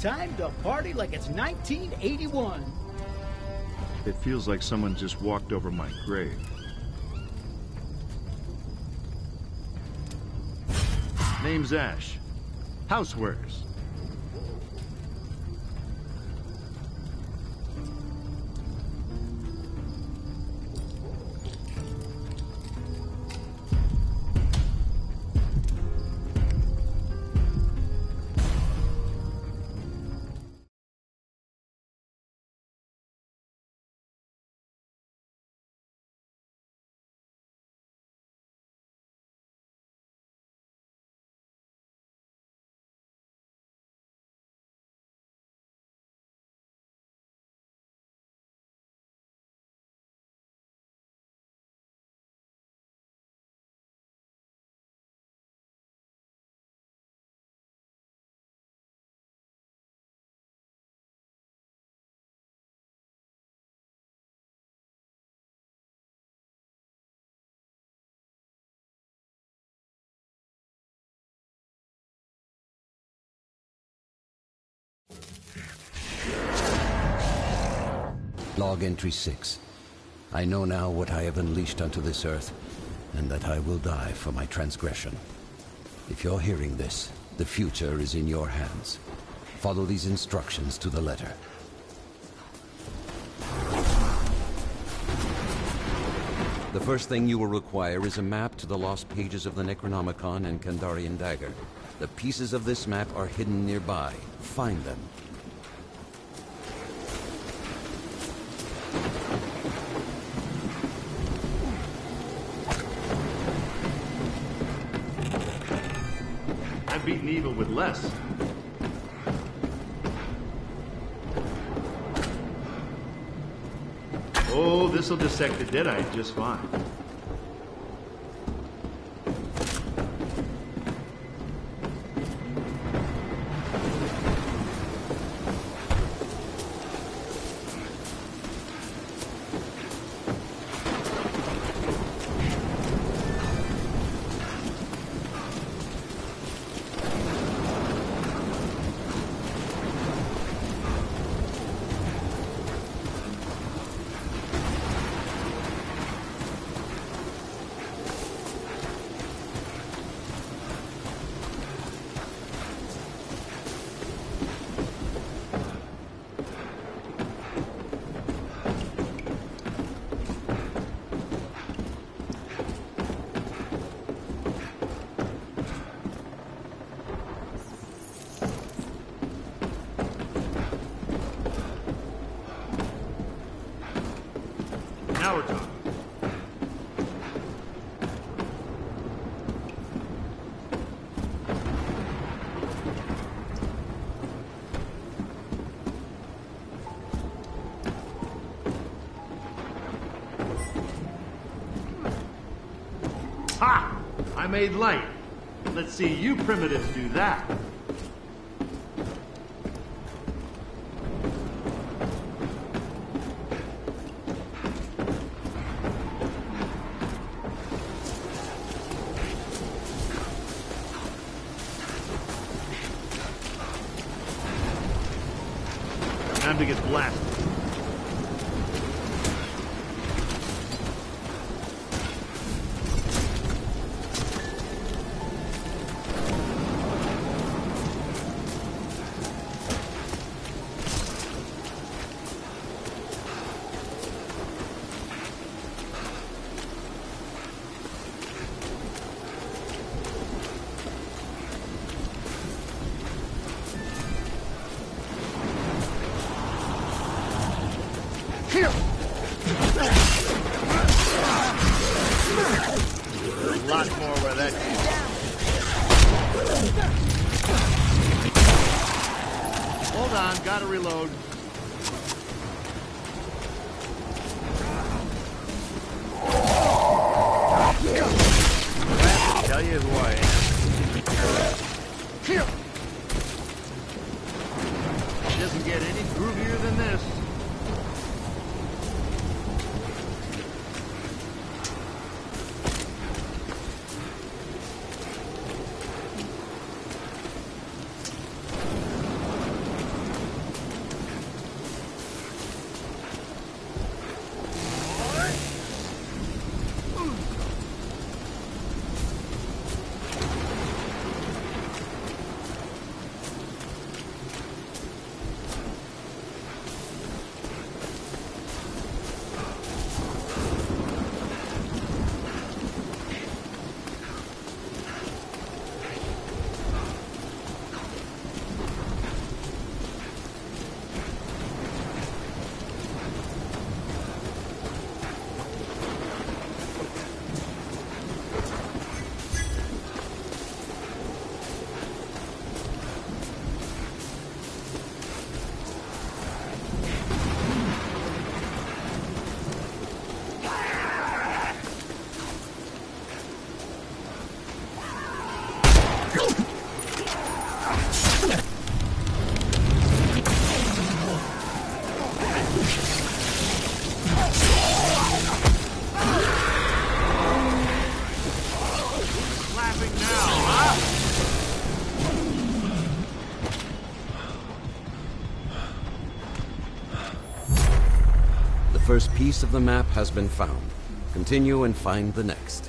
Time to party like it's 1981. It feels like someone just walked over my grave. Name's Ash. Housewares. Log entry 6. I know now what I have unleashed onto this earth, and that I will die for my transgression. If you're hearing this, the future is in your hands. Follow these instructions to the letter. The first thing you will require is a map to the lost pages of the Necronomicon and Kandarian Dagger. The pieces of this map are hidden nearby. Find them. Evil with less. Oh, this'll dissect the Deadite just fine. Made light. Let's see you primitives do that. Time to get blasted. piece of the map has been found. Continue and find the next.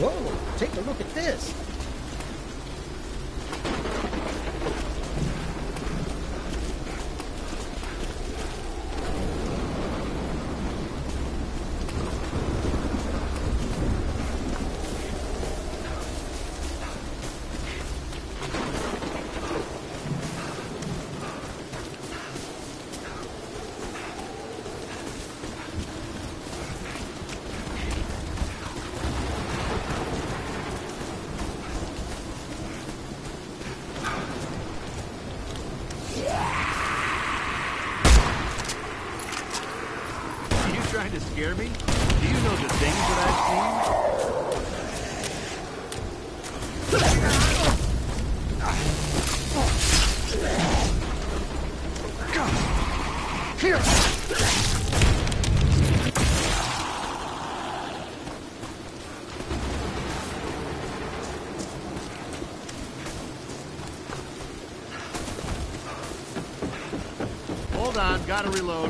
Whoa, take a look at this. Gotta reload.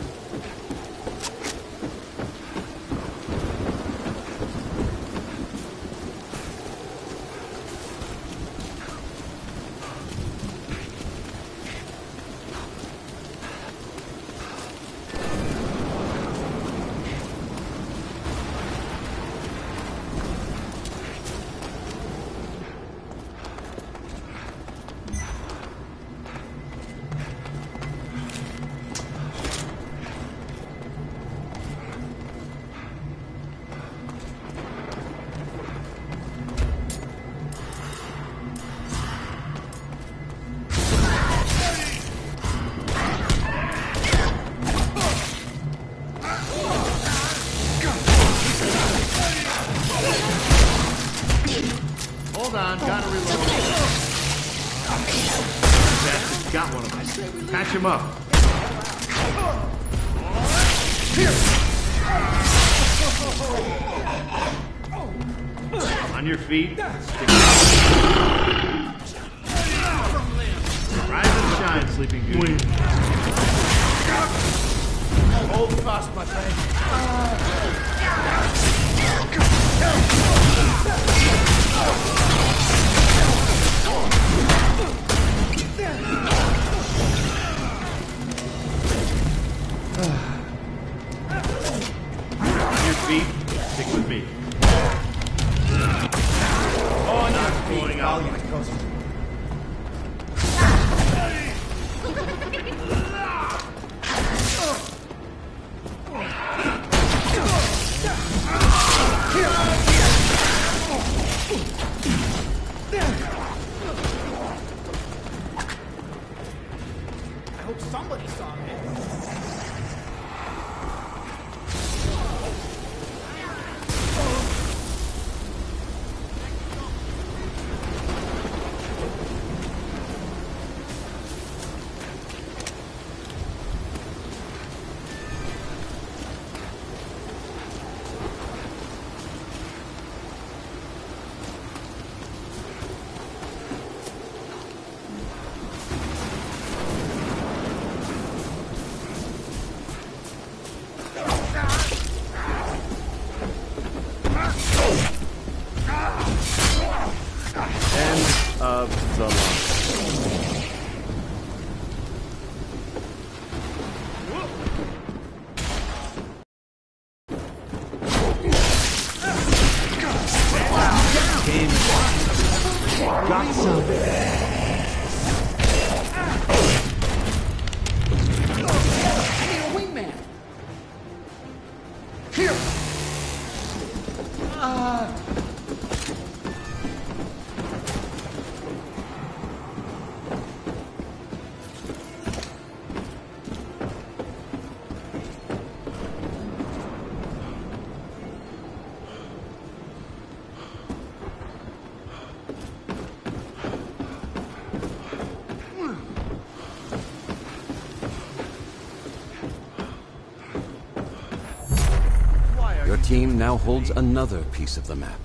team now holds another piece of the map.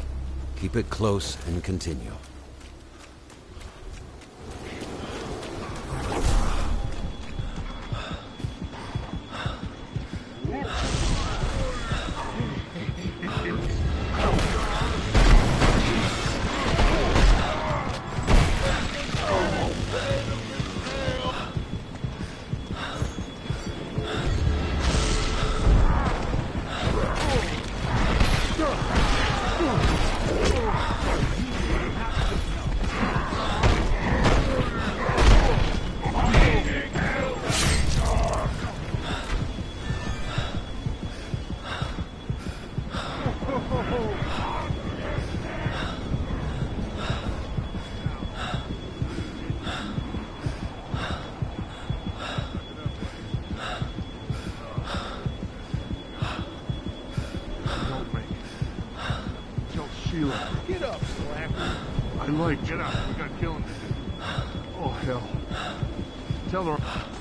Keep it close and continue. Sheila. Get up, slacker. I like. Get up. We got killing to do. Oh hell. Tell her.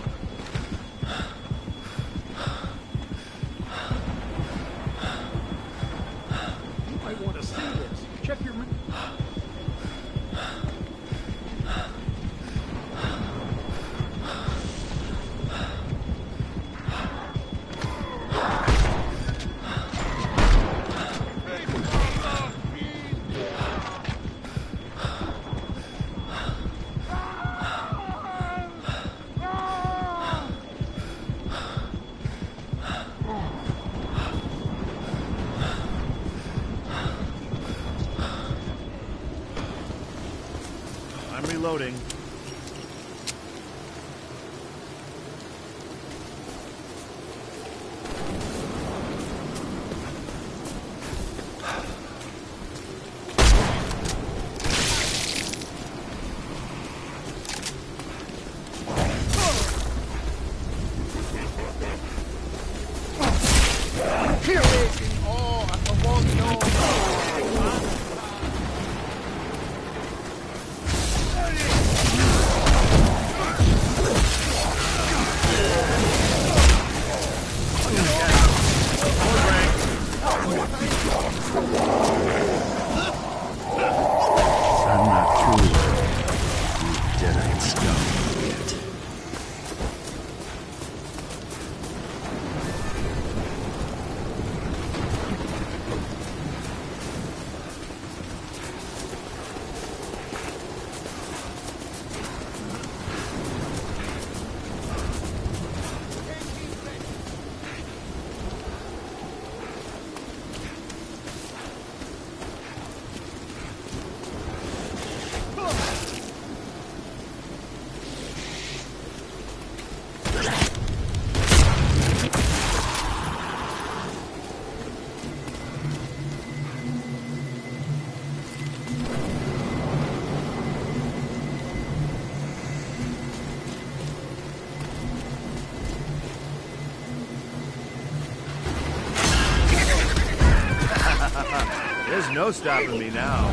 No stopping me now.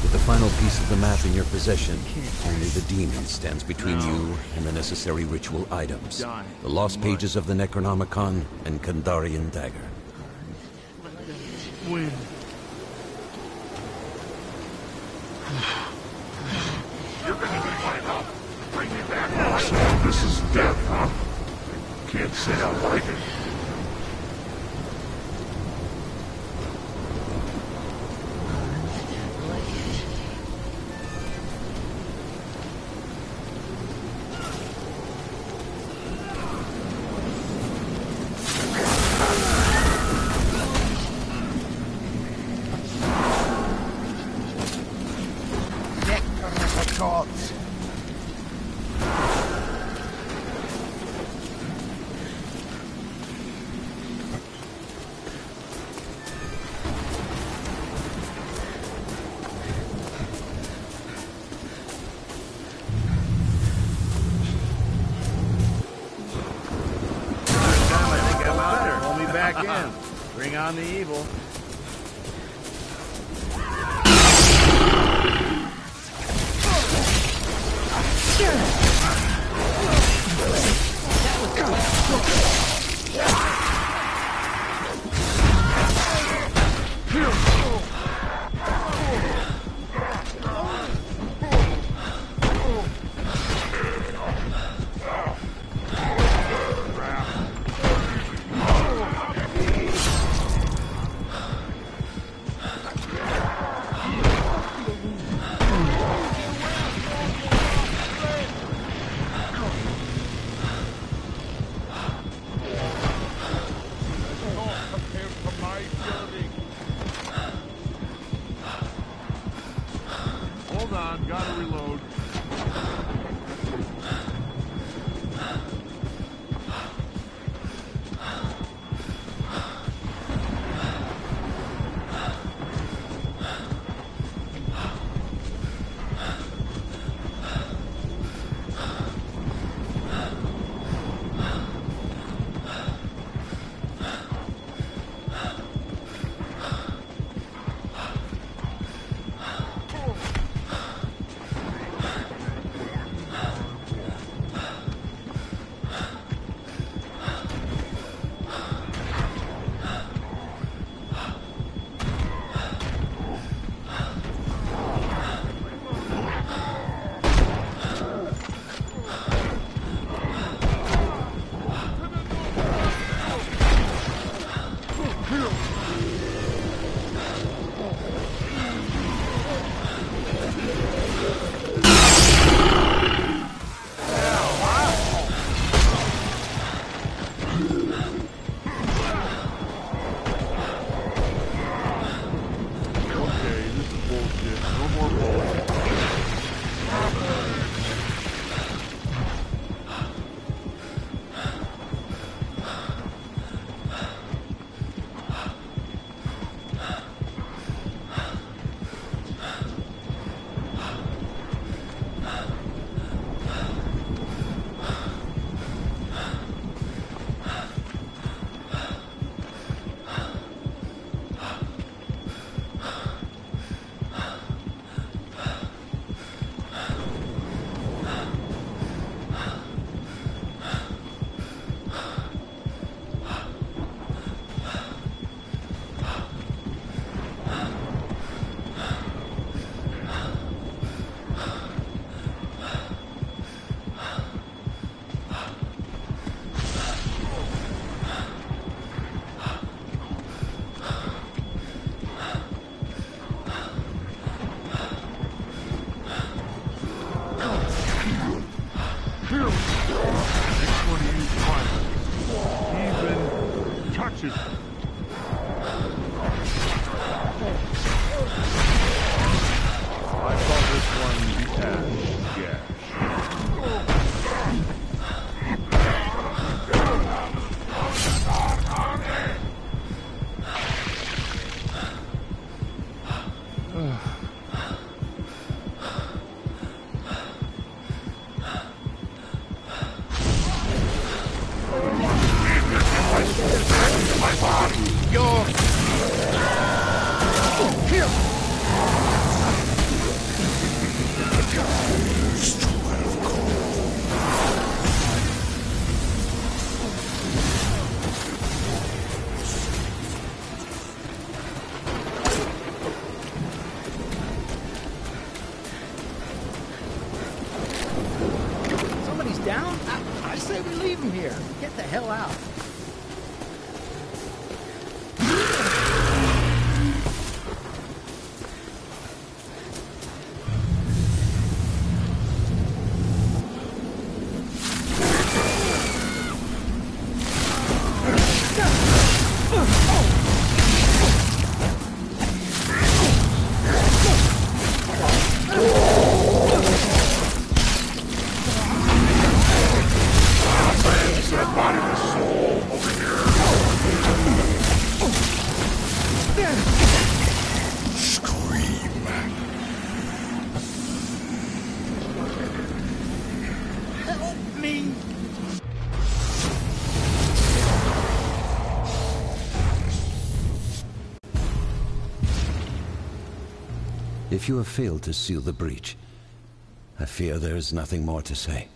With the final piece of the map in your possession, only the demon stands between you and the necessary ritual items. The lost pages of the Necronomicon and Kandarian dagger. If you have failed to seal the breach, I fear there is nothing more to say.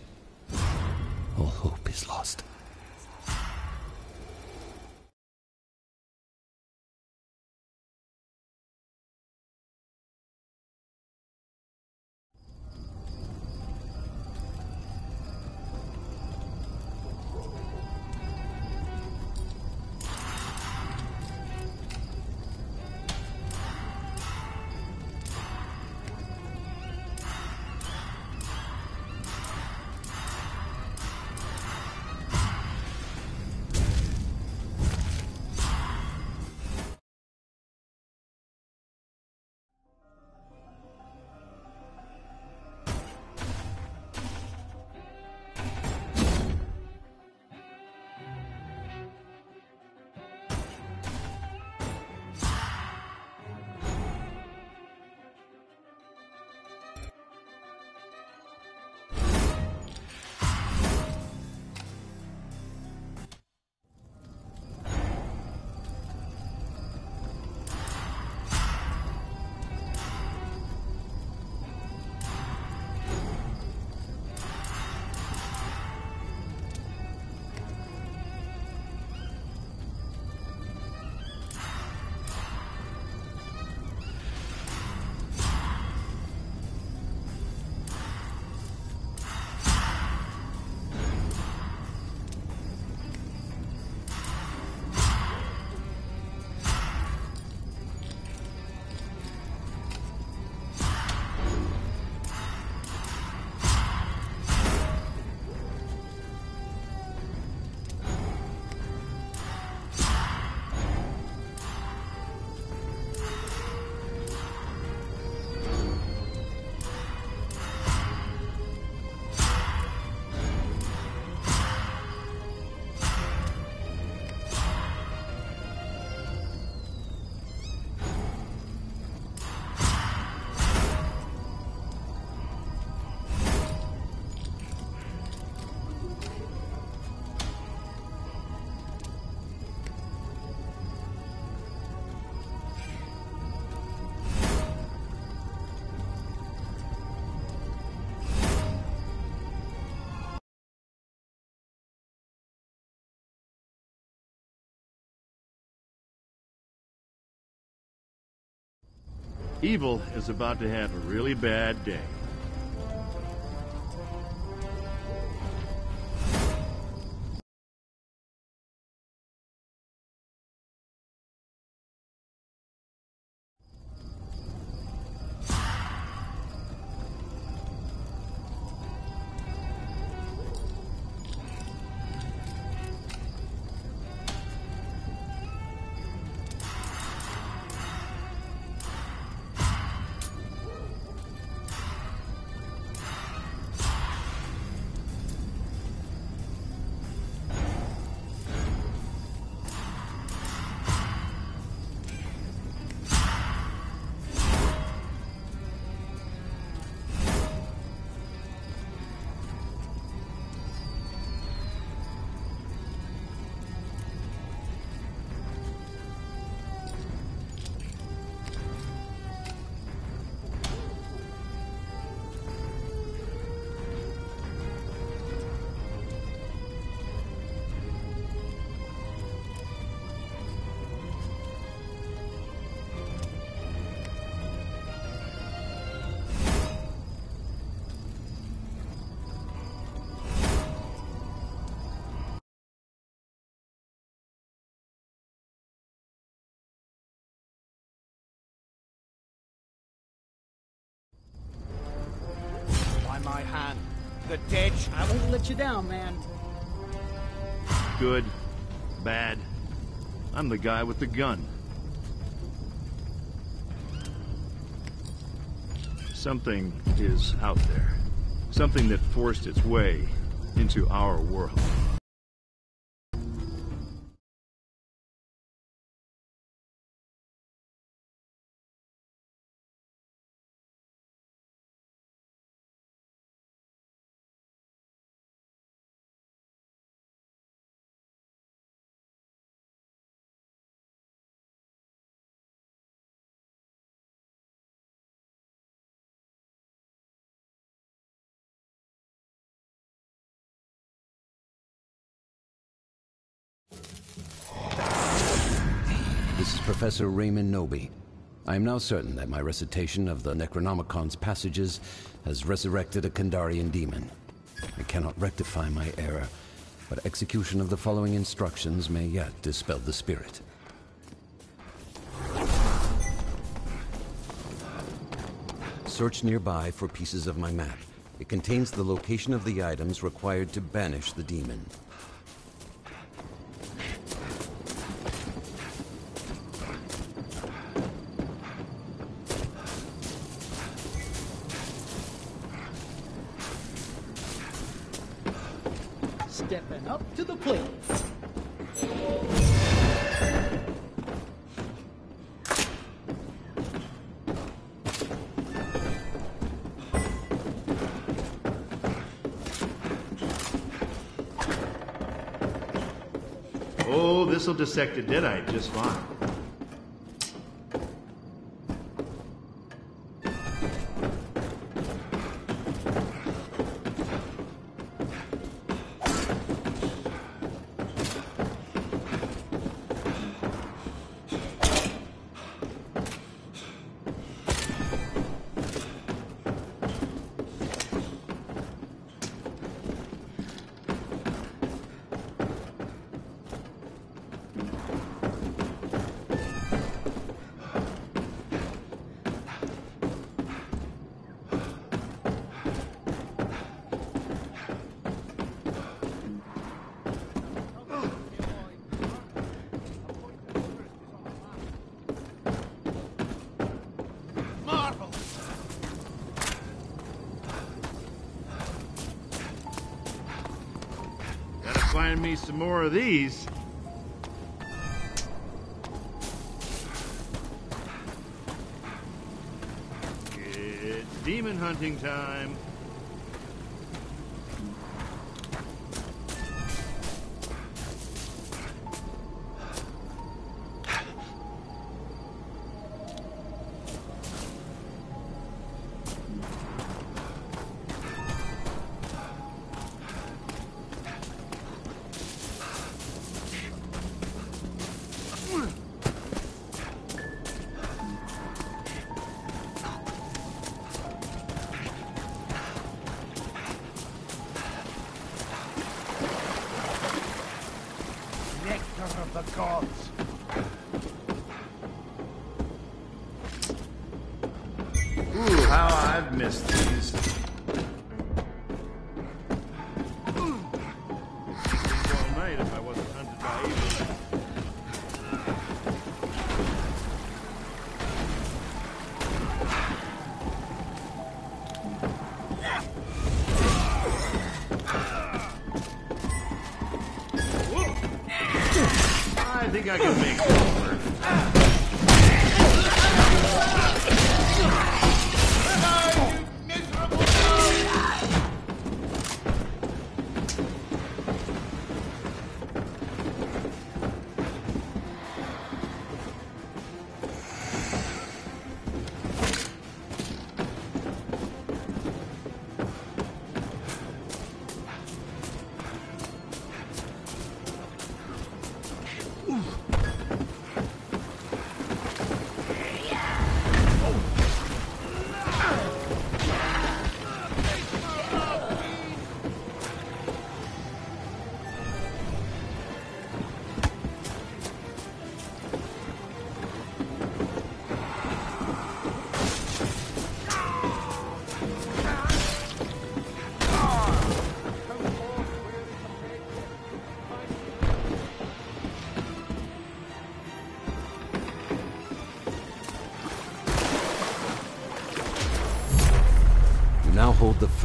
Evil is about to have a really bad day. I won't let you down, man. Good. Bad. I'm the guy with the gun. Something is out there. Something that forced its way into our world. Professor Raymond Knowby. I am now certain that my recitation of the Necronomicon's passages has resurrected a Kandarian demon. I cannot rectify my error, but execution of the following instructions may yet dispel the spirit. Search nearby for pieces of my map. It contains the location of the items required to banish the demon. This'll deadite just fine. Some more of these. It's demon hunting time.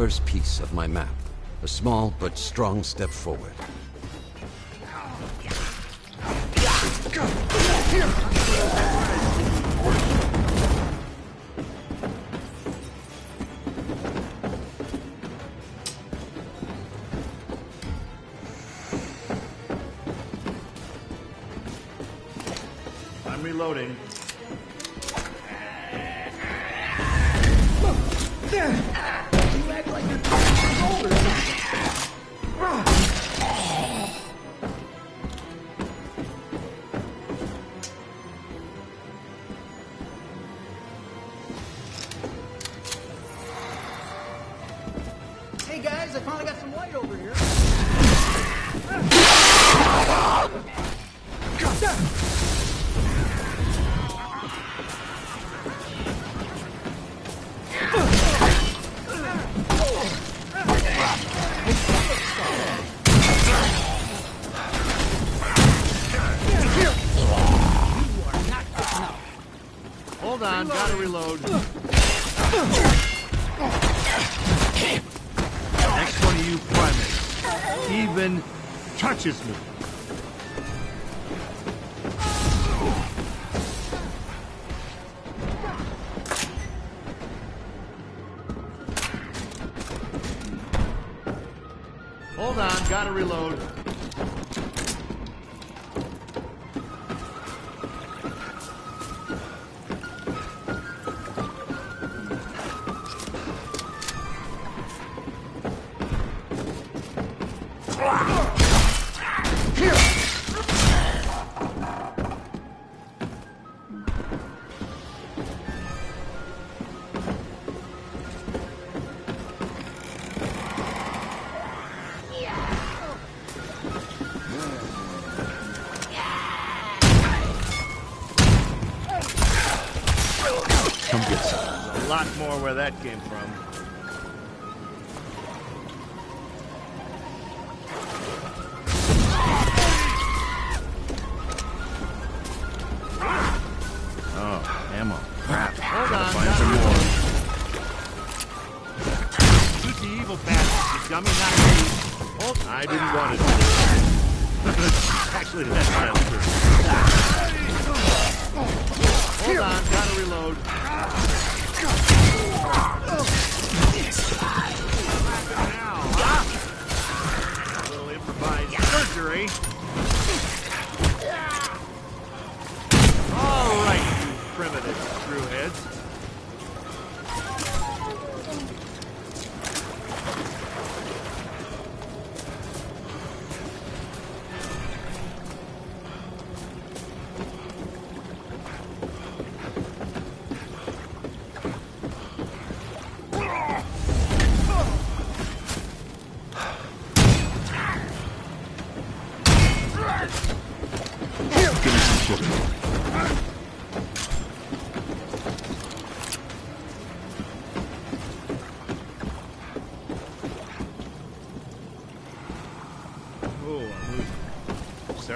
first piece of my map. A small but strong step forward.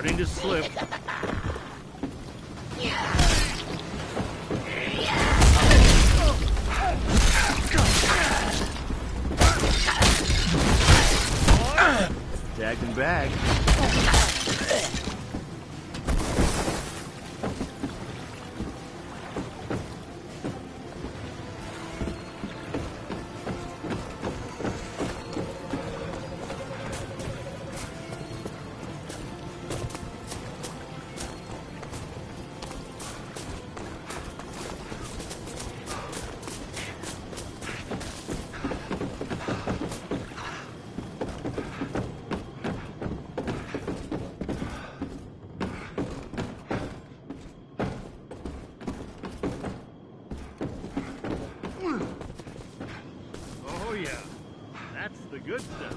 starting to slip. good stuff.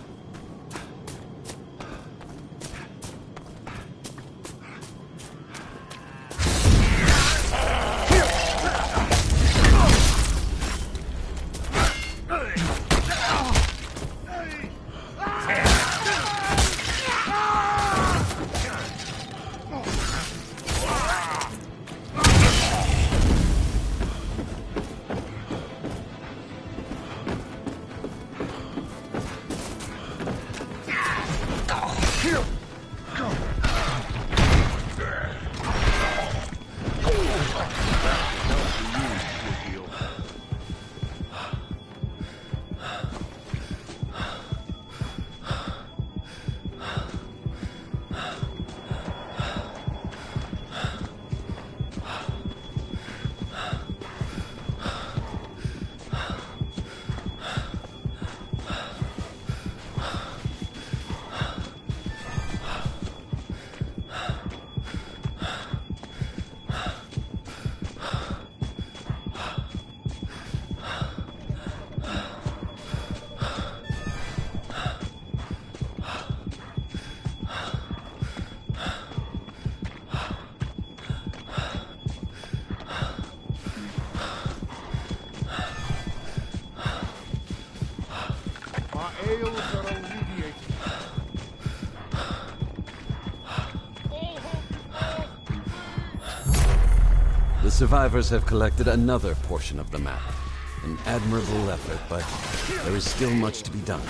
Survivors have collected another portion of the map. An admirable effort, but there is still much to be done.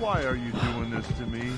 Why are you doing this to me?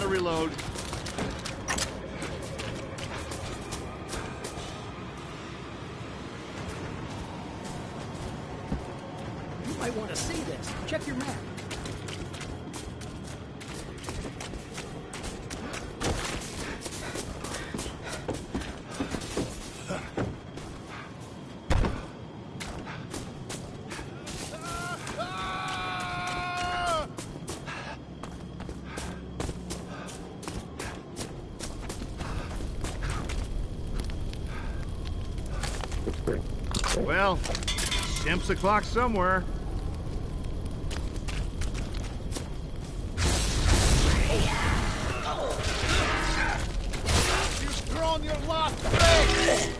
Hold on, Temp's o'clock somewhere. You've thrown your last break!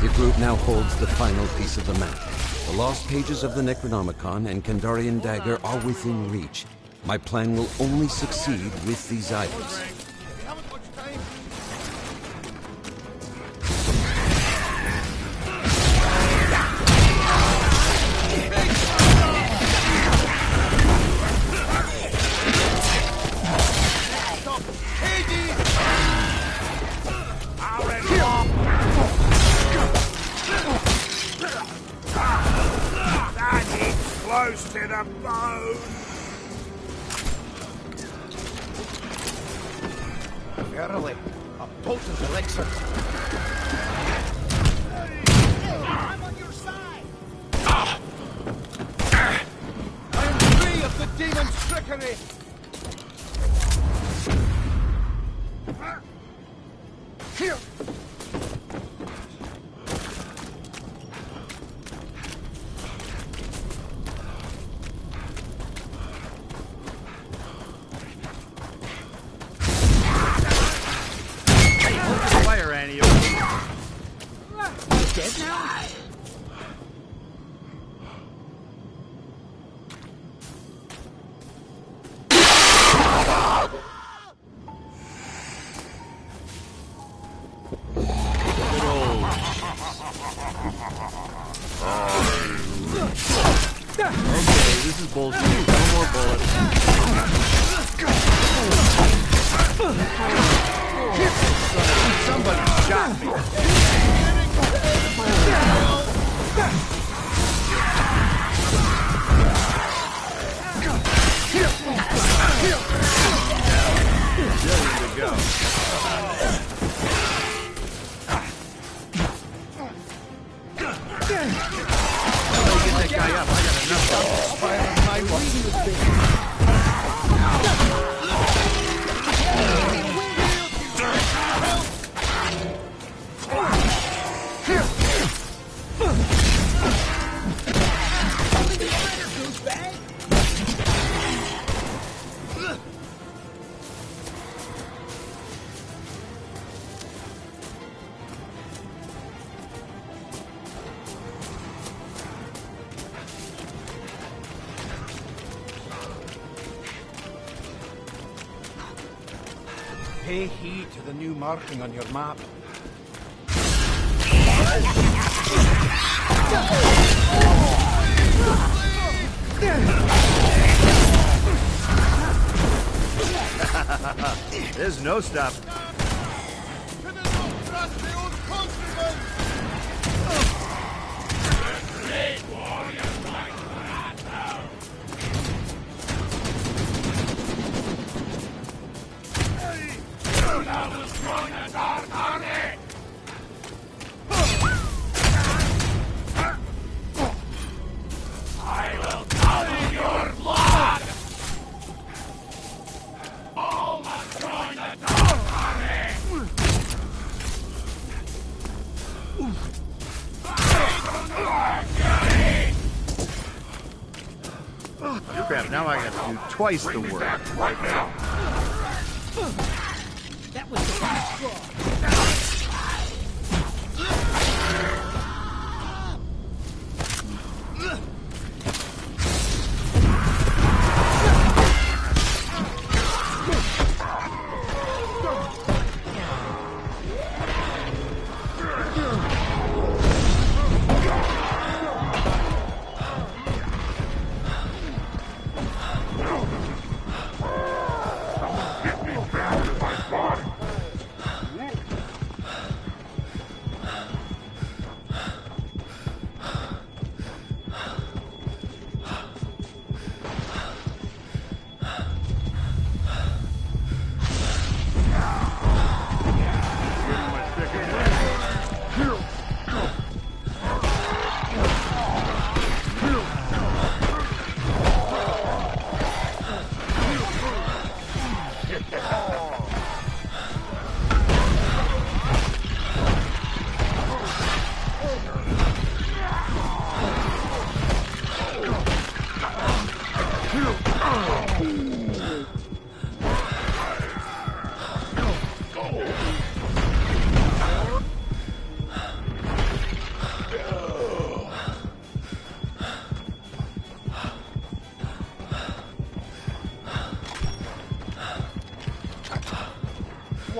The group now holds the final piece of the map. The lost pages of the Necronomicon and Kandarian dagger are within reach. My plan will only succeed with these items. marking on your map. There's no stop. twice the work.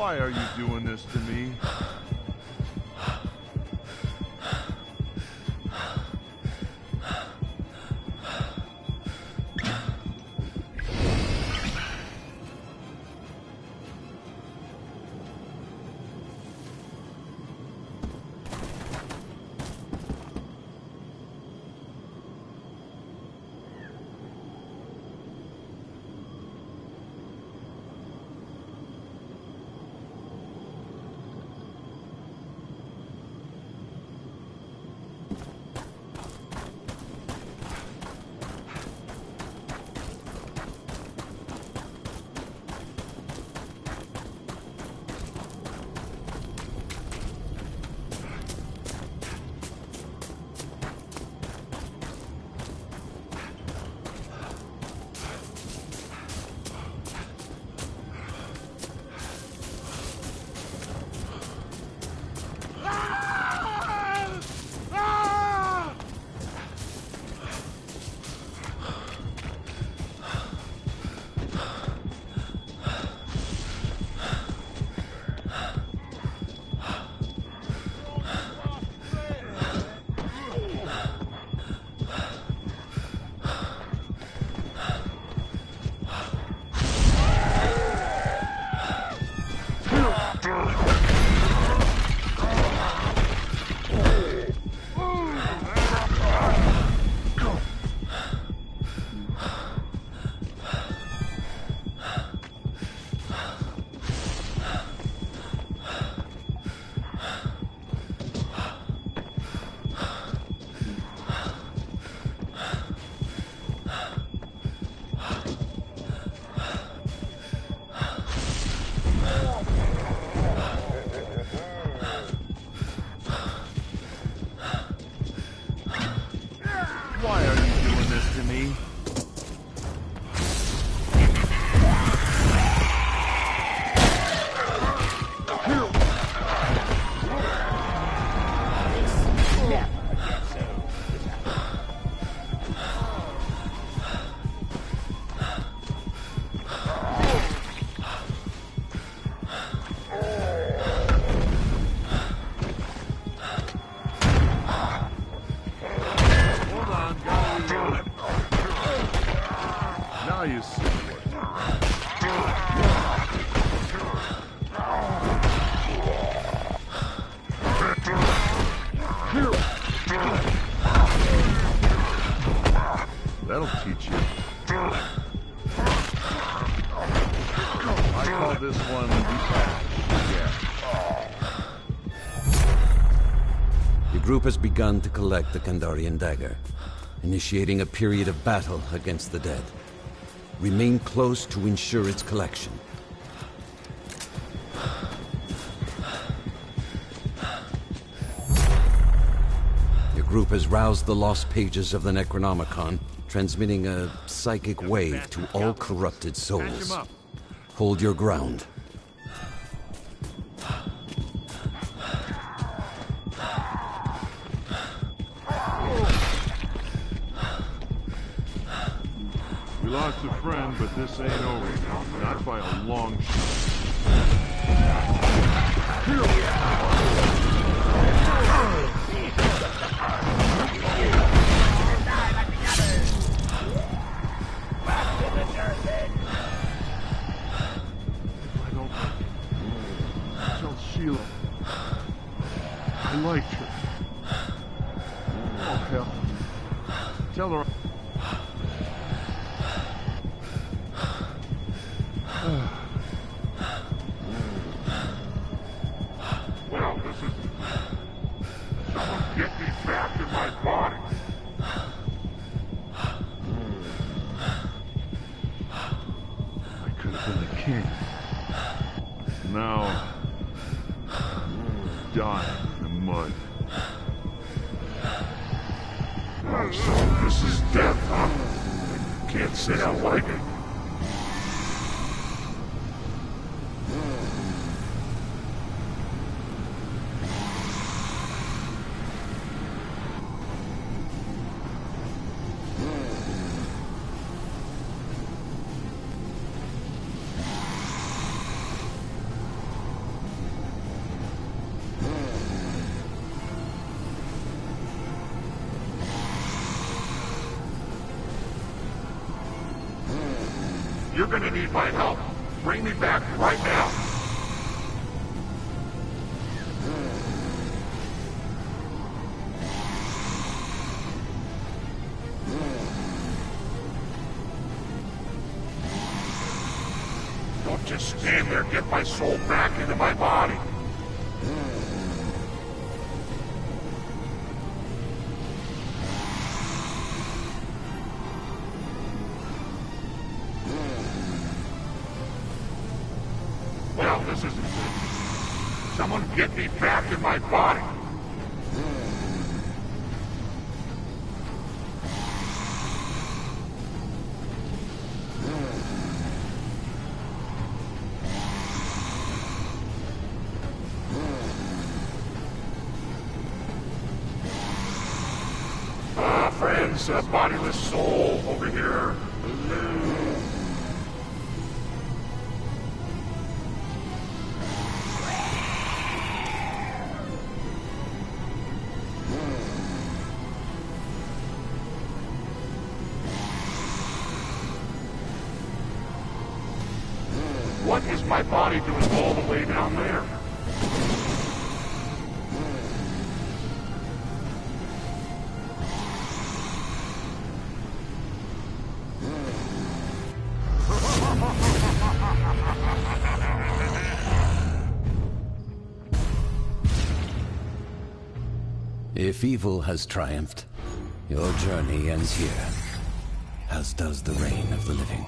Why are you has begun to collect the Kandarian dagger, initiating a period of battle against the dead. Remain close to ensure its collection. Your group has roused the lost pages of the Necronomicon, transmitting a psychic wave to all corrupted souls. Hold your ground. This ain't gonna need my help. Bring me back If evil has triumphed, your journey ends here, as does the reign of the living.